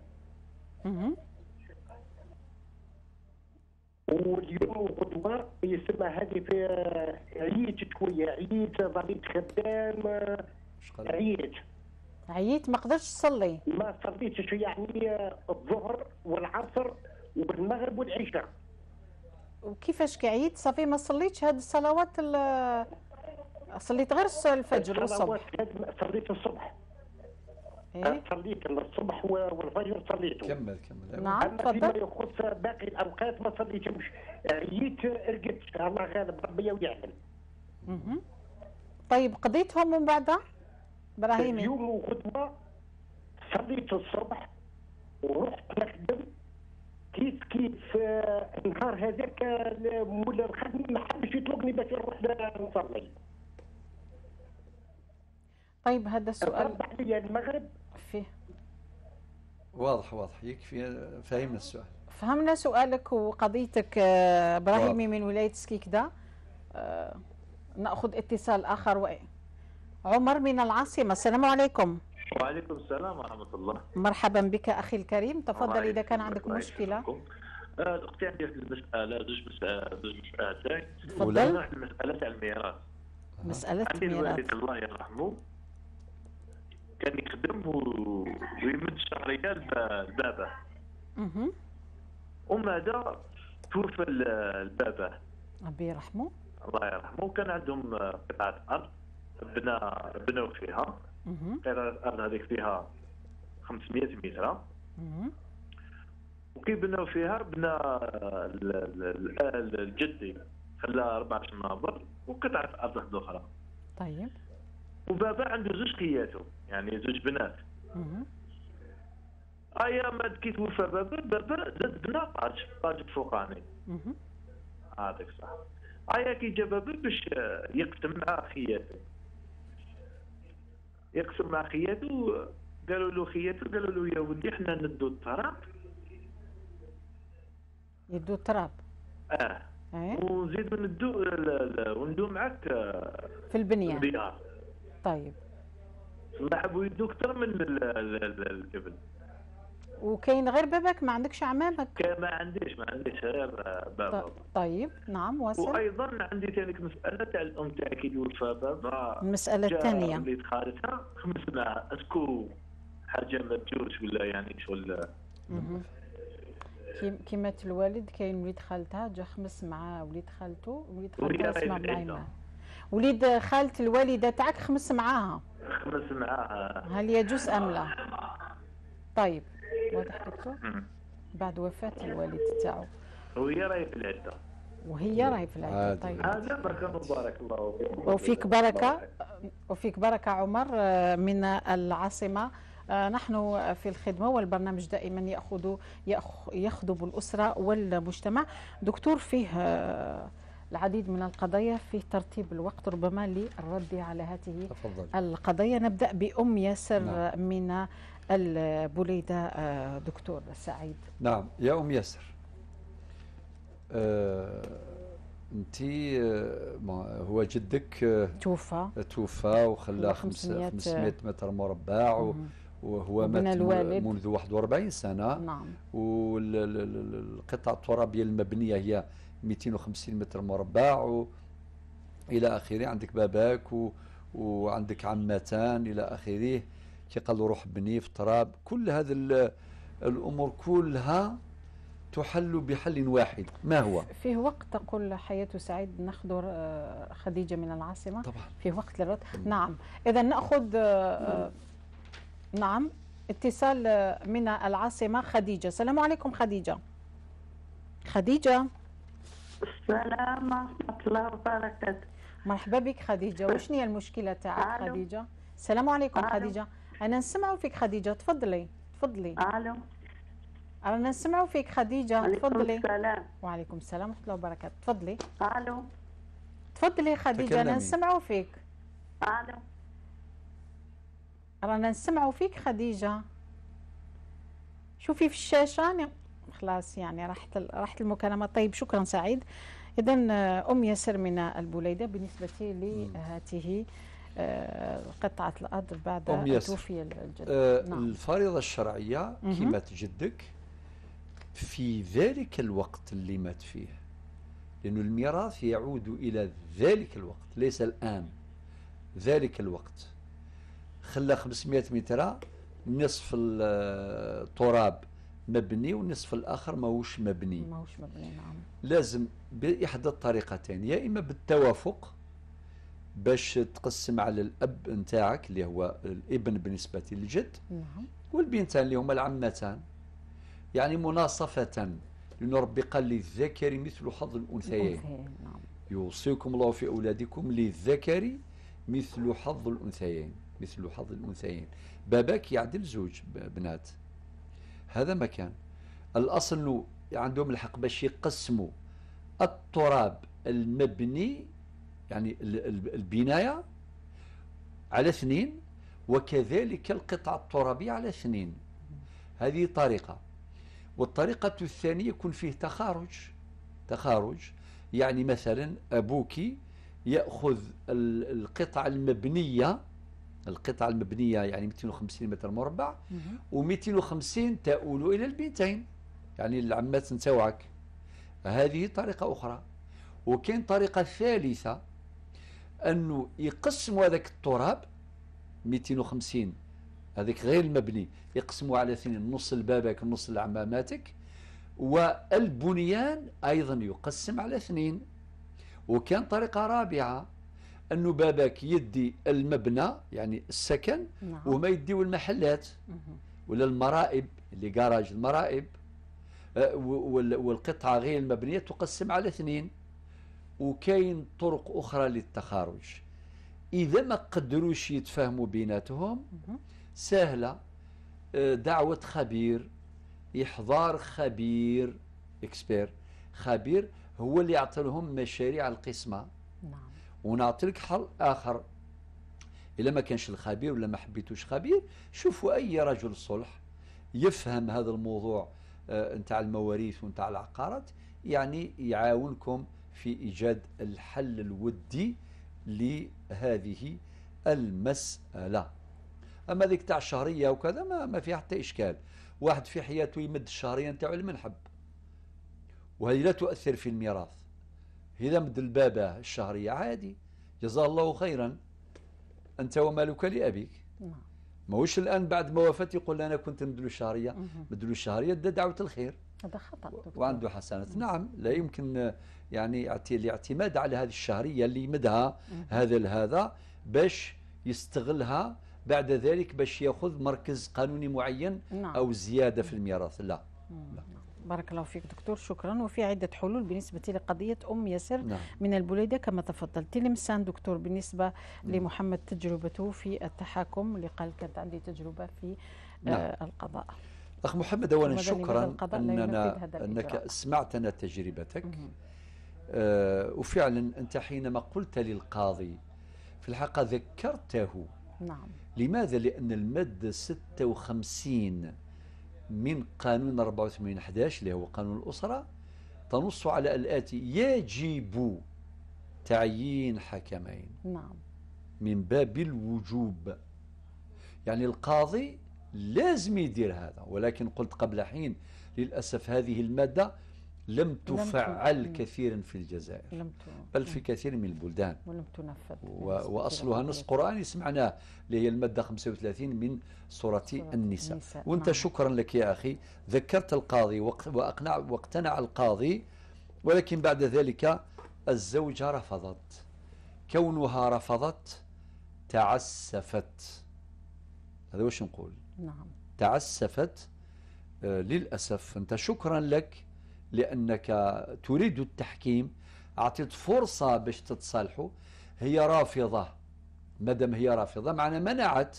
واليوم وغدوة يسمى هذه في عييت شوية عييت ظليت خدام عييت عييت ما قدرتش تصلي. ما صليتش يعني الظهر والعصر والمغرب والعشاء. وكيفاش كعيت صافي ما صليتش هاد الصلوات ال- صليت غير الفجر الصلوات والصبح صليت الصبح. إيه؟ صليت. الصبح والفجر صليته كمل كمل. أيوة. نعم أما فيما تفضل يخص باقي الأوقات ما صليتهمش عييت رقدت. الله غالب ربي ويعلم مهم. طيب قضيتهم من بعدها إبراهيمي. اليوم وغدوه صليت الصبح ورحت نخدم. كيف كيف آه، النهار هذاك آه، مولا الخدمه ما حبش يطلقني باش نروح نصلي. طيب هذا سؤال ربح لي المغرب. فيه؟ واضح واضح. يكفي فهمنا السؤال. فهمنا سؤالك وقضيتك آه، ابراهيمي من ولاية سكيكدا آه، نأخذ اتصال آخر. و... عمر من العاصمة. السلام عليكم. وعليكم السلام ورحمة الله. مرحبا بك أخي الكريم. تفضل إذا كان عندك مشكلة. آه، أختي عندي واحد المسألة زوج زوج مسألتين ولا تفضل. واحد المسألة تاع الميراث. مسألة عندي ميراث. الوالد الله يرحمه. كان يخدم ويمد لباباه مهم. ومن بعد توفى ال- الباباه ربي يرحمه. الله يرحمه. كان عندهم قطعة أرض بنا بنوا فيها. مهم. قطعة الأرض هذيك فيها 500 متر. وكي بناو فيها بنا ال- ال- ال- الجدي. خلى أربع شنابر وقطعة أرض أخرى. طيب. وبابا عنده زوج خياته يعني زوج بنات. ايا ما كي توفى بابا بابا زاد بنا طاج طاج فوقاني. هذاك صح. ايا كي جا بابا باش يقسم مع خياته يقسم مع خياته قالوا له خياته قالوا له يا ولدي إحنا ندو التراب. يدو التراب. آه. إيه؟ ونزيدو ندو وندو معك آه، في البنيان الديار طيب. حبوا يدو أكثر من ال- ال- ال- الابن وكاين غير باباك؟ ما عندكش عمامك؟ ما عنديش ما عنديش غير بابا. طيب نعم واصل وأيضا عندي ثاني مسألة تاع الأم تاعي كي توفى بابا. المسألة جا الثانية وليد خالتها خمس معاه أسكو حاجة ما تجوش ولا يعني شغل. مهم. كي- كي مات الوالد كاين وليد خالتها جا خمس مع وليد خالته وليد معاي العدة. معاه وليد خالة الوالدة تاعك خمس معاها. خمس معاه. هل يجوز أم لا؟ طيب واضح دكتور. بعد وفاة الوالد تاعو. وهي راهي في العدة. وهي راهي في العدة. طيب. هذا بركة مبارك الله فيك. وفيك بركة؟ وفيك بركة عمر آه، من العاصمة. آه، نحن في الخدمة والبرنامج دائما يأخذ يأخ- يخدم الأسرة والمجتمع. دكتور فيه آه، العديد من القضايا فيه ترتيب الوقت ربما للرد على هذه تفضل. القضايا. نبدأ بأم ياسر نعم. من البليدة آه، دكتور سعيد. نعم. يا أم ياسر آه أنت آه هو جدك توفى. توفى وخلى خلى 500 500 500 متر مربع و-. وهو مات الوالد. منذ 41 سنة. نعم. والقطعة الترابية المبنية هي 250 متر مربع و إلى آخره. عندك باباك و وعندك عمتان إلى آخره. كي قالوا روح بني في تراب. كل هذه ال- الأمور كلها تحل بحل واحد. ما هو؟ فيه وقت تقول حياة سعيد ناخذ آه، خديجة من العاصمة. طبعا. في وقت للرد. نعم. إذا نأخذ آه، آه، نعم. اتصال من العاصمة خديجة. السلام عليكم خديجة. خديجة. السلام ورحمة الله وبركاته. مرحبا بك خديجة. وشنو هي المشكلة تاعك. خديجة؟ السلام عليكم ألو. خديجة. أنا نسمع فيك خديجة تفضلي تفضلي. ألو. أنا نسمع فيك خديجة تفضلي. السلام. وعليكم السلام ورحمة الله وبركاته. تفضلي. ألو. تفضلي خديجة أنا. نسمع فيك. ألو. رانا نسمعوا فيك خديجة. شوفي في الشاشة خلاص يعني راحت راحت المكالمة طيب شكرا سعيد إذا أم ياسر من البوليدة بالنسبة لهذه آه، قطعة الأرض بعد أم. توفي الجد آه نعم. الفريضة الشرعية مهم. كي مات جدك في ذلك الوقت اللي مات فيه لأن الميراث يعود إلى ذلك الوقت ليس الآن ذلك الوقت خلى 500 متر نصف ال- التراب مبني والنصف الآخر ماهوش مبني. ماهوش مبني نعم. لازم بإحدى الطريقتين يا إما بالتوافق باش تقسم على الأب نتاعك اللي هو الابن بالنسبة للجد نعم. والبنتان اللي هما العمتان. يعني مناصفة لأن ربي قال للذكر مثل حظ الأنثيين. نعم. يوصيكم الله في أولادكم للذكر مثل حظ الأنثيين مثل حظ الأنثيين. باباك يعدل زوج بنات. هذا مكان. الأصل أنه عندهم الحق باش يقسموا التراب المبني يعني ال- ال- البناية على اثنين وكذلك القطعة الترابية على اثنين. هذه طريقة. والطريقة الثانية يكون فيه تخارج. تخارج يعني مثلا أبوك يأخذ ال- القطعة المبنية القطعة المبنية يعني 250 متر مربع مهم. و250 تؤول إلى البنتين يعني العمات نتاوعك. هذه طريقة أخرى. وكاين طريقة ثالثة أنه يقسموا هذاك التراب 250 هذاك غير المبني يقسموا على اثنين نص لبابك نص لعماماتك والبنيان أيضا يقسم على اثنين. وكان طريقة رابعة أنه بابك يدي المبنى يعني السكن نعم. وما يديو المحلات. ولا المرائب اللي جراج المرائب. آه، و- وال- والقطعة غير المبنية تقسم على اثنين. وكاين طرق أخرى للتخارج. إذا ما قدروش يتفاهموا بيناتهم مهم. سهلة. آه، دعوة خبير. إحضار خبير إكسبير خبير هو اللي يعطي لهم مشاريع القسمة. نعم. ونعطي لك حل آخر. إلا ما كانش الخبير ولا ما حبيتوش خبير شوفوا أي رجل صلح يفهم هذا الموضوع آه، نتاع المواريث ونتاع العقارات يعني يعاونكم في إيجاد الحل الودي لهذه المسألة. أما ذيك تاع الشهرية وكذا ما, ما فيها حتى إشكال. واحد في حياته يمد الشهرية نتاعو المنحب وهذه لا تؤثر في الميراث. إذا مد البابة الشهرية. عادي. جزاه الله خيرا. أنت ومالك لأبيك. نعم. ماهوش الآن بعد ما وفات يقول أنا كنت مدلو الشهرية. مدلو الشهرية ده دعوة الخير. هذا خطأ. وعنده حسنات. نعم. لا يمكن يعني اعت- الاعتماد على هذه الشهرية اللي يمدها. هذا لهذا باش يستغلها بعد ذلك باش يأخذ مركز قانوني معين نعم. أو زيادة في الميراث. لا. مم. بارك الله فيك دكتور شكرا. وفي عدة حلول بالنسبة لقضية أم ياسر نعم. من البليدة كما تفضلت لمسان دكتور بالنسبة لمحمد تجربته في التحاكم اللي قال كانت عندي تجربة في نعم. آه القضاء. أخ محمد أولا شكرا أننا أنك؟ سمعتنا تجربتك. آه، وفعلا أنت حينما قلت للقاضي في الحقيقة ذكرته. نعم. لماذا؟ لأن المادة 56 من قانون 84 11 اللي هو قانون الأسرة تنص على الآتي يجب تعيين حكمين. نعم. من باب الوجوب. يعني القاضي لازم يدير هذا ولكن قلت قبل حين للأسف هذه المادة لم تفعل. كثيرا في الجزائر لم. بل في كثير من البلدان. ولم تنفذ وأصلها نص. قرآني سمعناه اللي هي المادة 35 من سورة النساء. وأنت نعم. شكرا لك يا أخي. ذكرت القاضي وأقنع واقتنع القاضي ولكن بعد ذلك الزوجة رفضت. كونها رفضت تعسفت. هذا وش نقول؟ نعم. تعسفت. آه، للأسف. أنت شكرا لك. لأنك تريد التحكيم أعطيت فرصة باش تتصالحوا. هي رافضة. مادام هي رافضة معنا منعت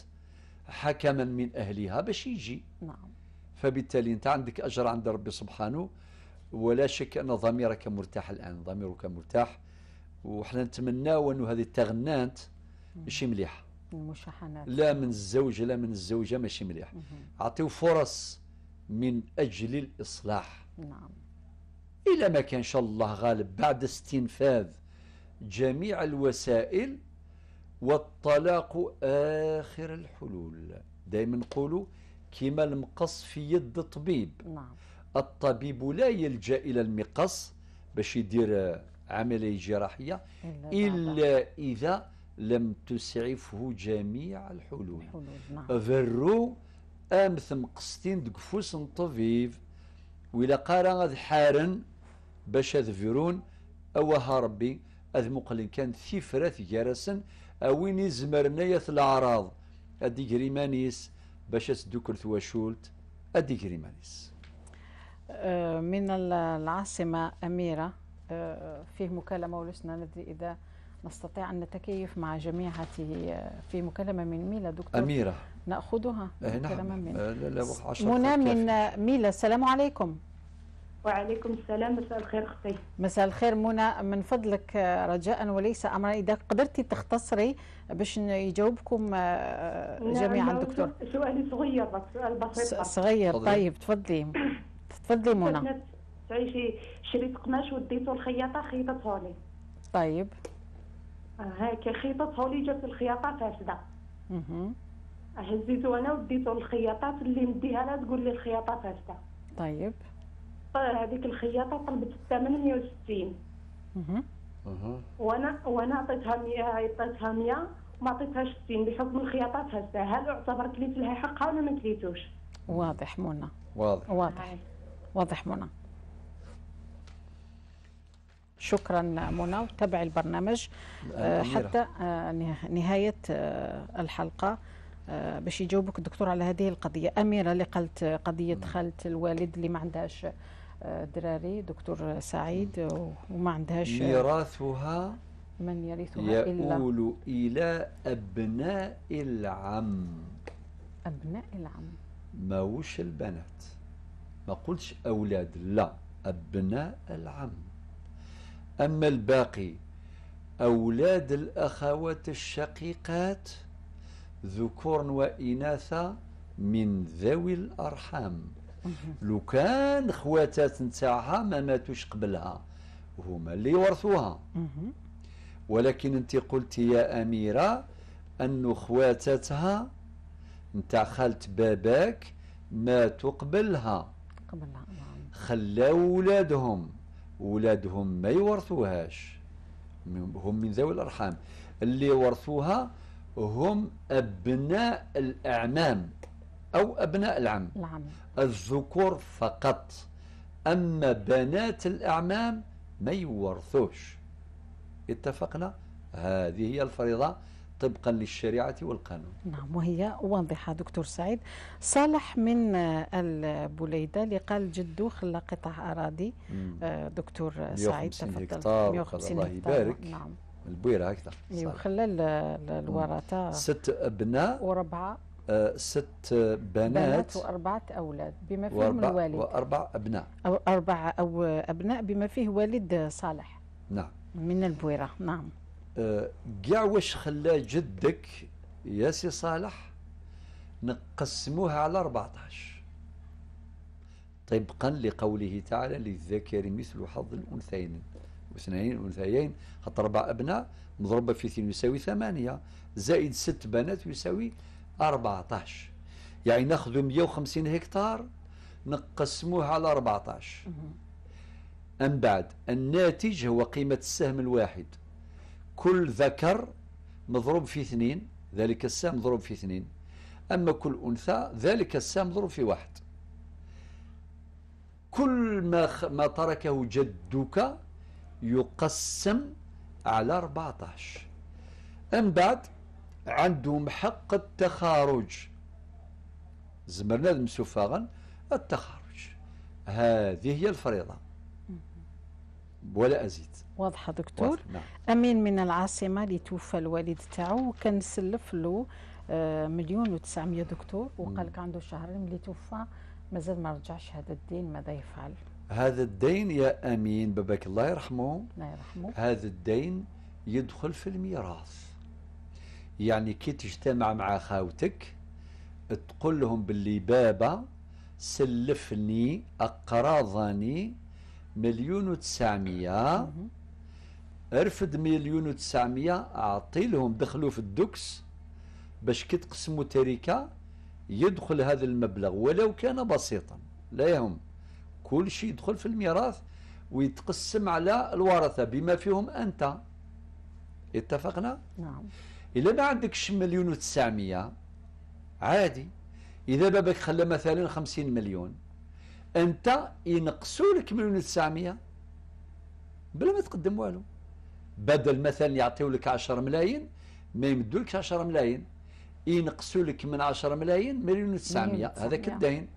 حكما من أهلها باش يجي. نعم. فبالتالي أنت عندك أجر عند ربي سبحانه ولا شك أن ضميرك مرتاح الآن. ضميرك مرتاح وحنا نتمناو أنه هذه التغنات ماشي مليحة. المشاحنات. لا من الزوج لا من الزوجة ماشي مليح. أعطيو فرص من أجل الإصلاح. نعم. إلى ما كان شاء الله غالب بعد استنفاذ جميع الوسائل والطلاق آخر الحلول. دائما نقولوا كما المقص في يد الطبيب. نعم. الطبيب لا يلجأ إلى المقص باش يدير عملية جراحية إلا, إذا لم تسعفه جميع الحلول. الحلول نعم. فرو آمث مقصتين دقفوس طبيب. ولا قارا غاد حارن باش هذ فيرون أوها ربي أذ مقلن كان ثفرات جارسن أوين يزمرنا الاعراض أدي كريمانيس باش تدوكر ثواشولت أدي كريمانيس آه، من ال- العاصمة أميرة آه، فيه مكالمة ولسنا ندري إذا نستطيع أن نتكيف مع جميع هذه آه، في مكالمة من ميلا. دكتور أميرة. نأخذها آه مكالمة نعم من لا لا عشرة منى من ميلا. السلام عليكم. وعليكم السلام. مساء الخير أختي. مساء الخير منى. من فضلك آه، رجاء وليس أمرا. إذا قدرتي تختصري باش يجاوبكم آه، جميعا نعم، دكتور. سؤالي صغير بس سؤال بسيط بس. صغير. طيب تفضلي. تفضلي منى. تعيشي شريت قماش وديته الخياطه خيطته لي طيب. آه، هاك خيطته لي جات الخياطة فاسدة. مهم. هزيته أنا وديته للخياطات اللي نديها لها تقول لي الخياطة فاسدة. طيب. هذيك الخياطة طلبت الثمن 160 مهم. أها. وأنا وأنا عطيتها 100 عطيتها 100 وما عطيتهاش 60 بحكم الخياطات هسه هل اعتبر كليت لها حقها ولا ما كليتوش؟ واضح منى واضح. واضح. واضح منى شكرا منى وتابع البرنامج. آه،. حتى آه، نه- نهاية آه، الحلقة آه، باش يجاوبك الدكتور على هذه القضية. أميرة اللي قالت قضية خالة الوالد اللي ما عندهاش دراري دكتور سعيد وما عندهاش ميراثها من يرثها يؤول إلى أبناء العم. أبناء العم. ماوش البنات؟ ما قلتش أولاد لا أبناء العم. أما الباقي أولاد الأخوات الشقيقات ذكور وإناثا من ذوي الأرحام. لو كان خواتات نتاعها ما ماتوش قبلها هما اللي يورثوها. مهم. ولكن انت قلت يا أميرة أن خواتاتها نتاع خالة باباك ماتوا قبلها. قبلها نعم. خلاو ولادهم. ولادهم ما يورثوهاش. هم من ذوي الأرحام. اللي ورثوها هم أبناء الأعمام. أو أبناء العم. العم. الذكور فقط. أما بنات الأعمام ما يورثوش. اتفقنا؟ هذه هي الفريضة طبقا للشريعة والقانون. نعم وهي واضحة دكتور سعيد. صالح من البليدة اللي قال جده خلى قطع أراضي. مم. آه، دكتور 150 سعيد تفضل. هكتار 150 الله يبارك. نعم. البويرة هكذا. أيوة، صح. خلى ال- ال- الورثة. ست أبناء. وربعة آه، ست بنات بنات وأربعة أولاد بما فيهم وأربع, الوالد. وأربع أبناء. أو أربعة أو أبناء بما فيه والد صالح. نعم. من البويرة. نعم. آه، كاع واش خلى جدك يا سي صالح؟ نقسموها على 14 طبقا لقوله تعالى للذكر مثل حظ الأنثيين. واثنين الأنثيين خاطر أربع أبناء مضروبة في اثنين يساوي ثمانية. زائد ست بنات يساوي 14 يعني ناخذ 150 هكتار نقسموها على 14 أم بعد الناتج هو قيمة السهم الواحد. كل ذكر مضروب في اثنين ذلك السهم مضروب في اثنين. أما كل أنثى ذلك السهم مضروب في واحد. كل ما, خ... ما تركه جدك يقسم على 14 أم بعد عندهم حق التخارج. زمرنا المسفاغا التخارج. هذه هي الفريضة. ولا أزيد. واضحة دكتور؟ واضح، نعم. أمين من العاصمة اللي توفى الوالد تاعو. وكان سلف له آه، مليون وتسعمية دكتور. وقال لك عنده شهرين اللي توفى. مازال ما رجعش هذا الدين ماذا يفعل؟ هذا الدين يا أمين باباك الله يرحمه. الله يرحمه. هذا الدين يدخل في الميراث. يعني كي تجتمع مع خاوتك تقول لهم باللي بابا سلفني أقراضني مليون وتسعمية. ارفد مليون وتسعمية أعطي لهم دخلوا في الدكس. باش كي تقسموا تركة يدخل هذا المبلغ ولو كان بسيطا لا يهم. كل شيء يدخل في الميراث ويتقسم على الورثة بما فيهم أنت. اتفقنا؟ نعم. إذا ما عندكش مليون وتسعمية عادي. إذا بابك خلى مثلا خمسين مليون أنت ينقصوا لك مليون وتسعمية بلا ما تقدم والو. بدل مثلا يعطيو لك عشر ملايين ما يمدوا لك عشر ملايين. ينقصوا لك من عشر ملايين مليون وتسعمية. هذاك وتسعمية. الدين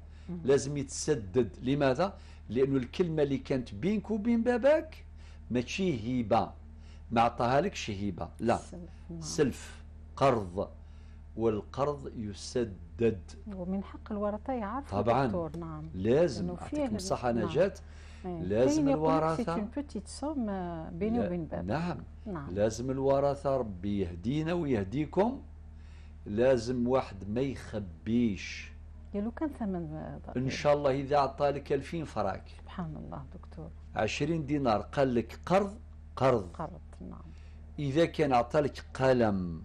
لازم يتسدد. لماذا؟ لأنه الكلمة اللي كانت بينك وبين باباك ماشي هبة. ما عطاها لكش هبة لا. سلف، نعم. سلف. قرض. والقرض يسدد. ومن حق الورثة يعرفوا طبعاً. دكتور نعم. لازم. الصحة نعم. نجاة إيه. لازم لك الورثة- آه، بيني وبين بابا نعم. نعم. لازم الورثة ربي يهدينا ويهديكم. لازم واحد ما يخبيش. لو كان ثمن ضئيل. إن شاء الله إذا عطى لك 2000 فراك. سبحان الله دكتور. 20 دينار. قال لك قرض قرض. قرض. نعم. إذا كان عطى لك قلم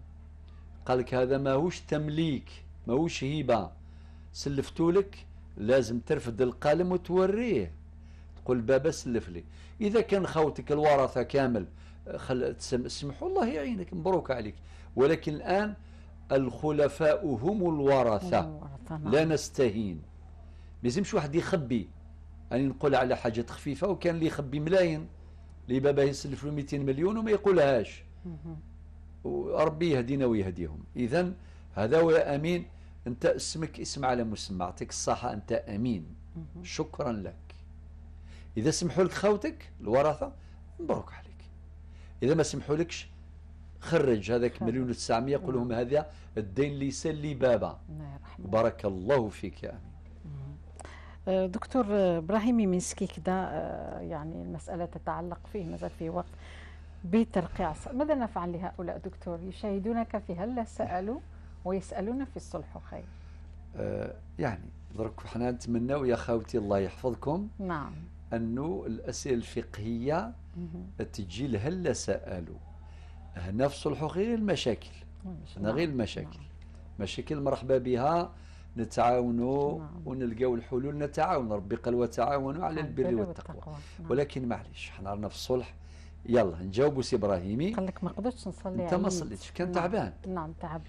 قال لك هذا ماهوش تمليك ماهوش هبه سلفتو لك لازم ترفد القلم وتوريه. تقول بابا سلف لي. إذا كان خوتك الورثه كامل خل سمحوا الله يعينك مبروك عليك. ولكن الآن الخلفاء هم الورثة الورثة، نعم. لا نستهين. ما يلزمش واحد يخبي. أنا نقول على حاجة خفيفة وكان اللي يخبي ملايين. اللي بابا يسلف له 200 مليون وما يقولهاش. وربي يهدينا ويهديهم. إذا هذا هو أمين. أنت اسمك اسم على مسمى. أعطيك الصحة. أنت أمين. مهم. شكرا لك. إذا سمحوا لك خوتك الورثة مبروك عليك. إذا ما سمحوا لكش خرج هذاك. مليون وتسعمية. قول لهم هذا الدين ليس لي بابا بارك الله فيك يا أمين. آه، دكتور ابراهيمي منسكي كده آه، يعني المسألة تتعلق فيه مازال في وقت بترقيع ماذا نفعل لهؤلاء دكتور؟ يشاهدونك في هلا سألوا ويسألون في الصلح خير. آه يعني درك حنا نتمناو يا خاوتي الله يحفظكم نعم. أنه الأسئلة الفقهية مهم. تجي لهلا سألوا. هنا في الصلح غير المشاكل. هنا غير المشاكل. مشاكل مرحبا بها. نتعاونوا نعم. ونلقاو الحلول نتعاون ربي قال وتعاونوا على على البر والتقوى نعم. ولكن معليش حنا رانا في الصلح يلا نجاوبوا سي إبراهيمي قال لك ما قدرتش نصلي أنت ما. صليتش كان نعم. تعبان نعم تعب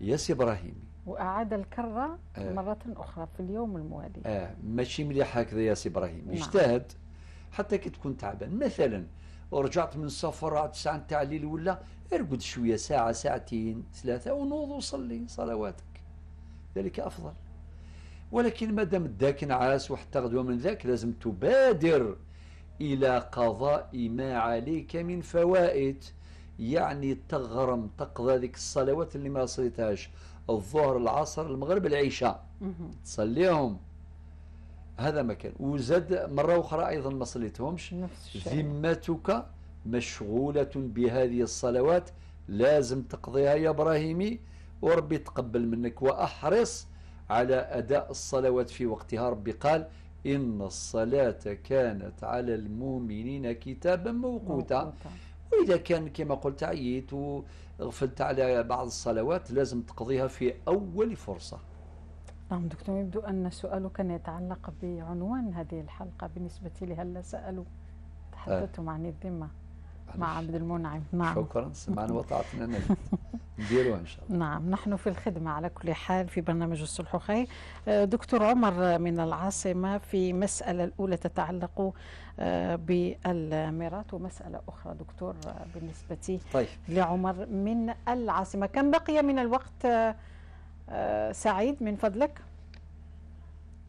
يا سي إبراهيمي وأعاد الكرة آه. مرة أخرى في اليوم الموالي آه ماشي مليح هكذا يا سي إبراهيم نعم. اجتهد حتى كي تكون تعبان مثلا ورجعت من السفر على 9 تاع الليل ولا ارقد شوية ساعة ساعتين ثلاثة ونوض وصلي صلواتك ذلك أفضل. ولكن ما دام داك نعاس وحتى غدوة من ذاك لازم تبادر إلى قضاء ما عليك من فوائد. يعني تغرم تقضى هذيك الصلوات اللي ما صليتهاش. الظهر العصر المغرب العشاء. تصليهم. هذا مكان وزاد مرة أخرى أيضا ما صليتهمش. ذمتك مشغولة بهذه الصلوات. لازم تقضيها يا إبراهيمي. وربي تقبل منك وأحرص على أداء الصلوات في وقتها. ربي قال إن الصلاة كانت على المؤمنين كتابا موقوتا. موقوتا. وإذا كان كما قلت عييت وغفلت على بعض الصلوات لازم تقضيها في أول فرصة. نعم دكتور يبدو أن سؤالك كان يتعلق بعنوان هذه الحلقة بالنسبة لهلا سألوا تحدثتم عن الذمة مع عبد المنعم. نعم. شكرا. سمعنا وطاعتنا نديروها إن شاء الله. نعم. نحن في الخدمة على كل حال في برنامج الصلح خير. آه، دكتور عمر من العاصمة في مسألة الأولى تتعلق آه، بالميراث ومسألة أخرى دكتور آه، بالنسبة طيب. لعمر من العاصمة. كم بقي من الوقت سعيد من فضلك؟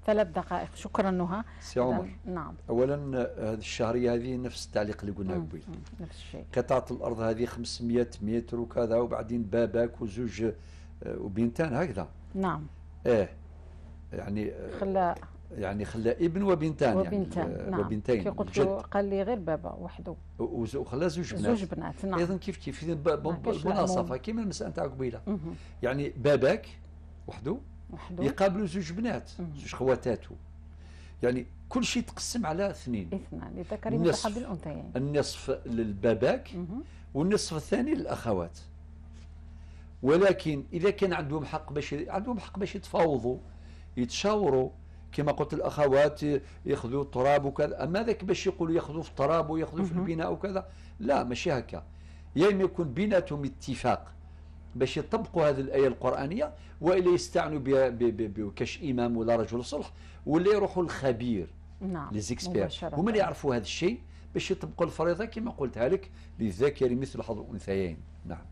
ثلاث دقائق. شكرا نهى. سي عمر نعم. اولا هذه الشهرية هذه نفس التعليق اللي قلنا مم، قبيل مم، نفس الشيء. قطعة الأرض هذه 500 متر وكذا وبعدين باباك وزوج آه، وبنتان هكذا. نعم. إيه يعني آه، خلا يعني خلى ابن وبنتان وبنتان يعني آه، نعم. وبنتين كي قلت له قال لي غير بابا وحده. وخلى زوج بنات. زوج بنات نعم. أيضا كيف كيف؟ بالمناصفه العموم. كيما المسألة تاع قبيلة. يعني باباك وحده وحده يقابلوا زوج بنات. زوج خواتاته يعني كل شيء تقسم على اثنين إثنان للذكر مثل. حظ الأنثيين النصف للباباك. والنصف الثاني للأخوات ولكن إذا كان عندهم حق باش عندهم حق باش يتفاوضوا يتشاوروا كما قلت الأخوات يأخذوا التراب وكذا أما ذاك باش يقولوا يأخذوا في التراب ويأخذوا في. البناء وكذا لا ماشي هكا يا إما يكون بيناتهم اتفاق باش يطبقوا هذه الآية القرآنية والا يستعنوا بكاش إمام ولا رجل صلح ولا يروحوا للخبير نعم لي زيكسبير مباشرة. هما اللي يعرفوا هذا الشيء باش يطبقوا الفريضة كما قلتها لك للذكر مثل حظ الأنثيين نعم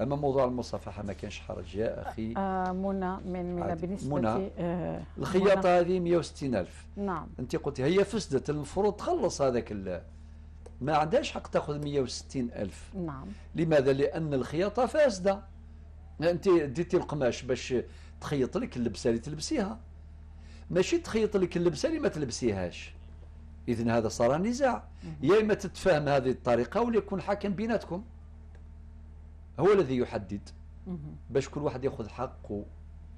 أما موضوع المصافحه ما كانش حرج يا أخي آه منى من من عادي. بالنسبة منى. آه منى. الخياطة هذه 160 ألف نعم أنت قلتي هي فسدت المفروض تخلص هذاك ما عندهاش حق تاخذ 160 ألف. نعم. لماذا؟ لأن الخياطة فاسدة. أنت ديتي القماش باش تخيط لك اللبسة اللي تلبسيها. ماشي تخيط لك اللبسة اللي ما تلبسيهاش. اذا هذا صار نزاع. يا إما تتفاهم هذه الطريقة ولا يكون حاكم بيناتكم. هو الذي يحدد. باش كل واحد يأخذ حقه.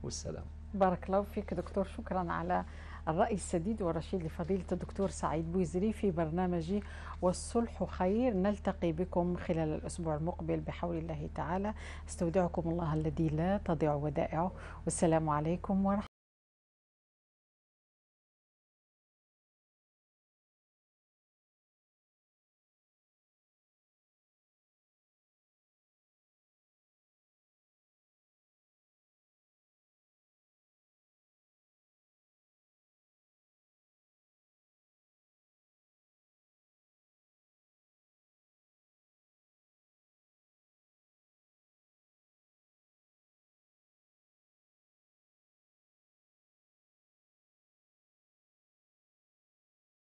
والسلام. بارك الله فيك دكتور. شكرا على الرأي السديد والرشيد لفضيلة الدكتور سعيد بوزري في برنامج والصلح خير. نلتقي بكم خلال الأسبوع المقبل بحول الله تعالى. استودعكم الله الذي لا تضيع ودائعه. والسلام عليكم ورحمة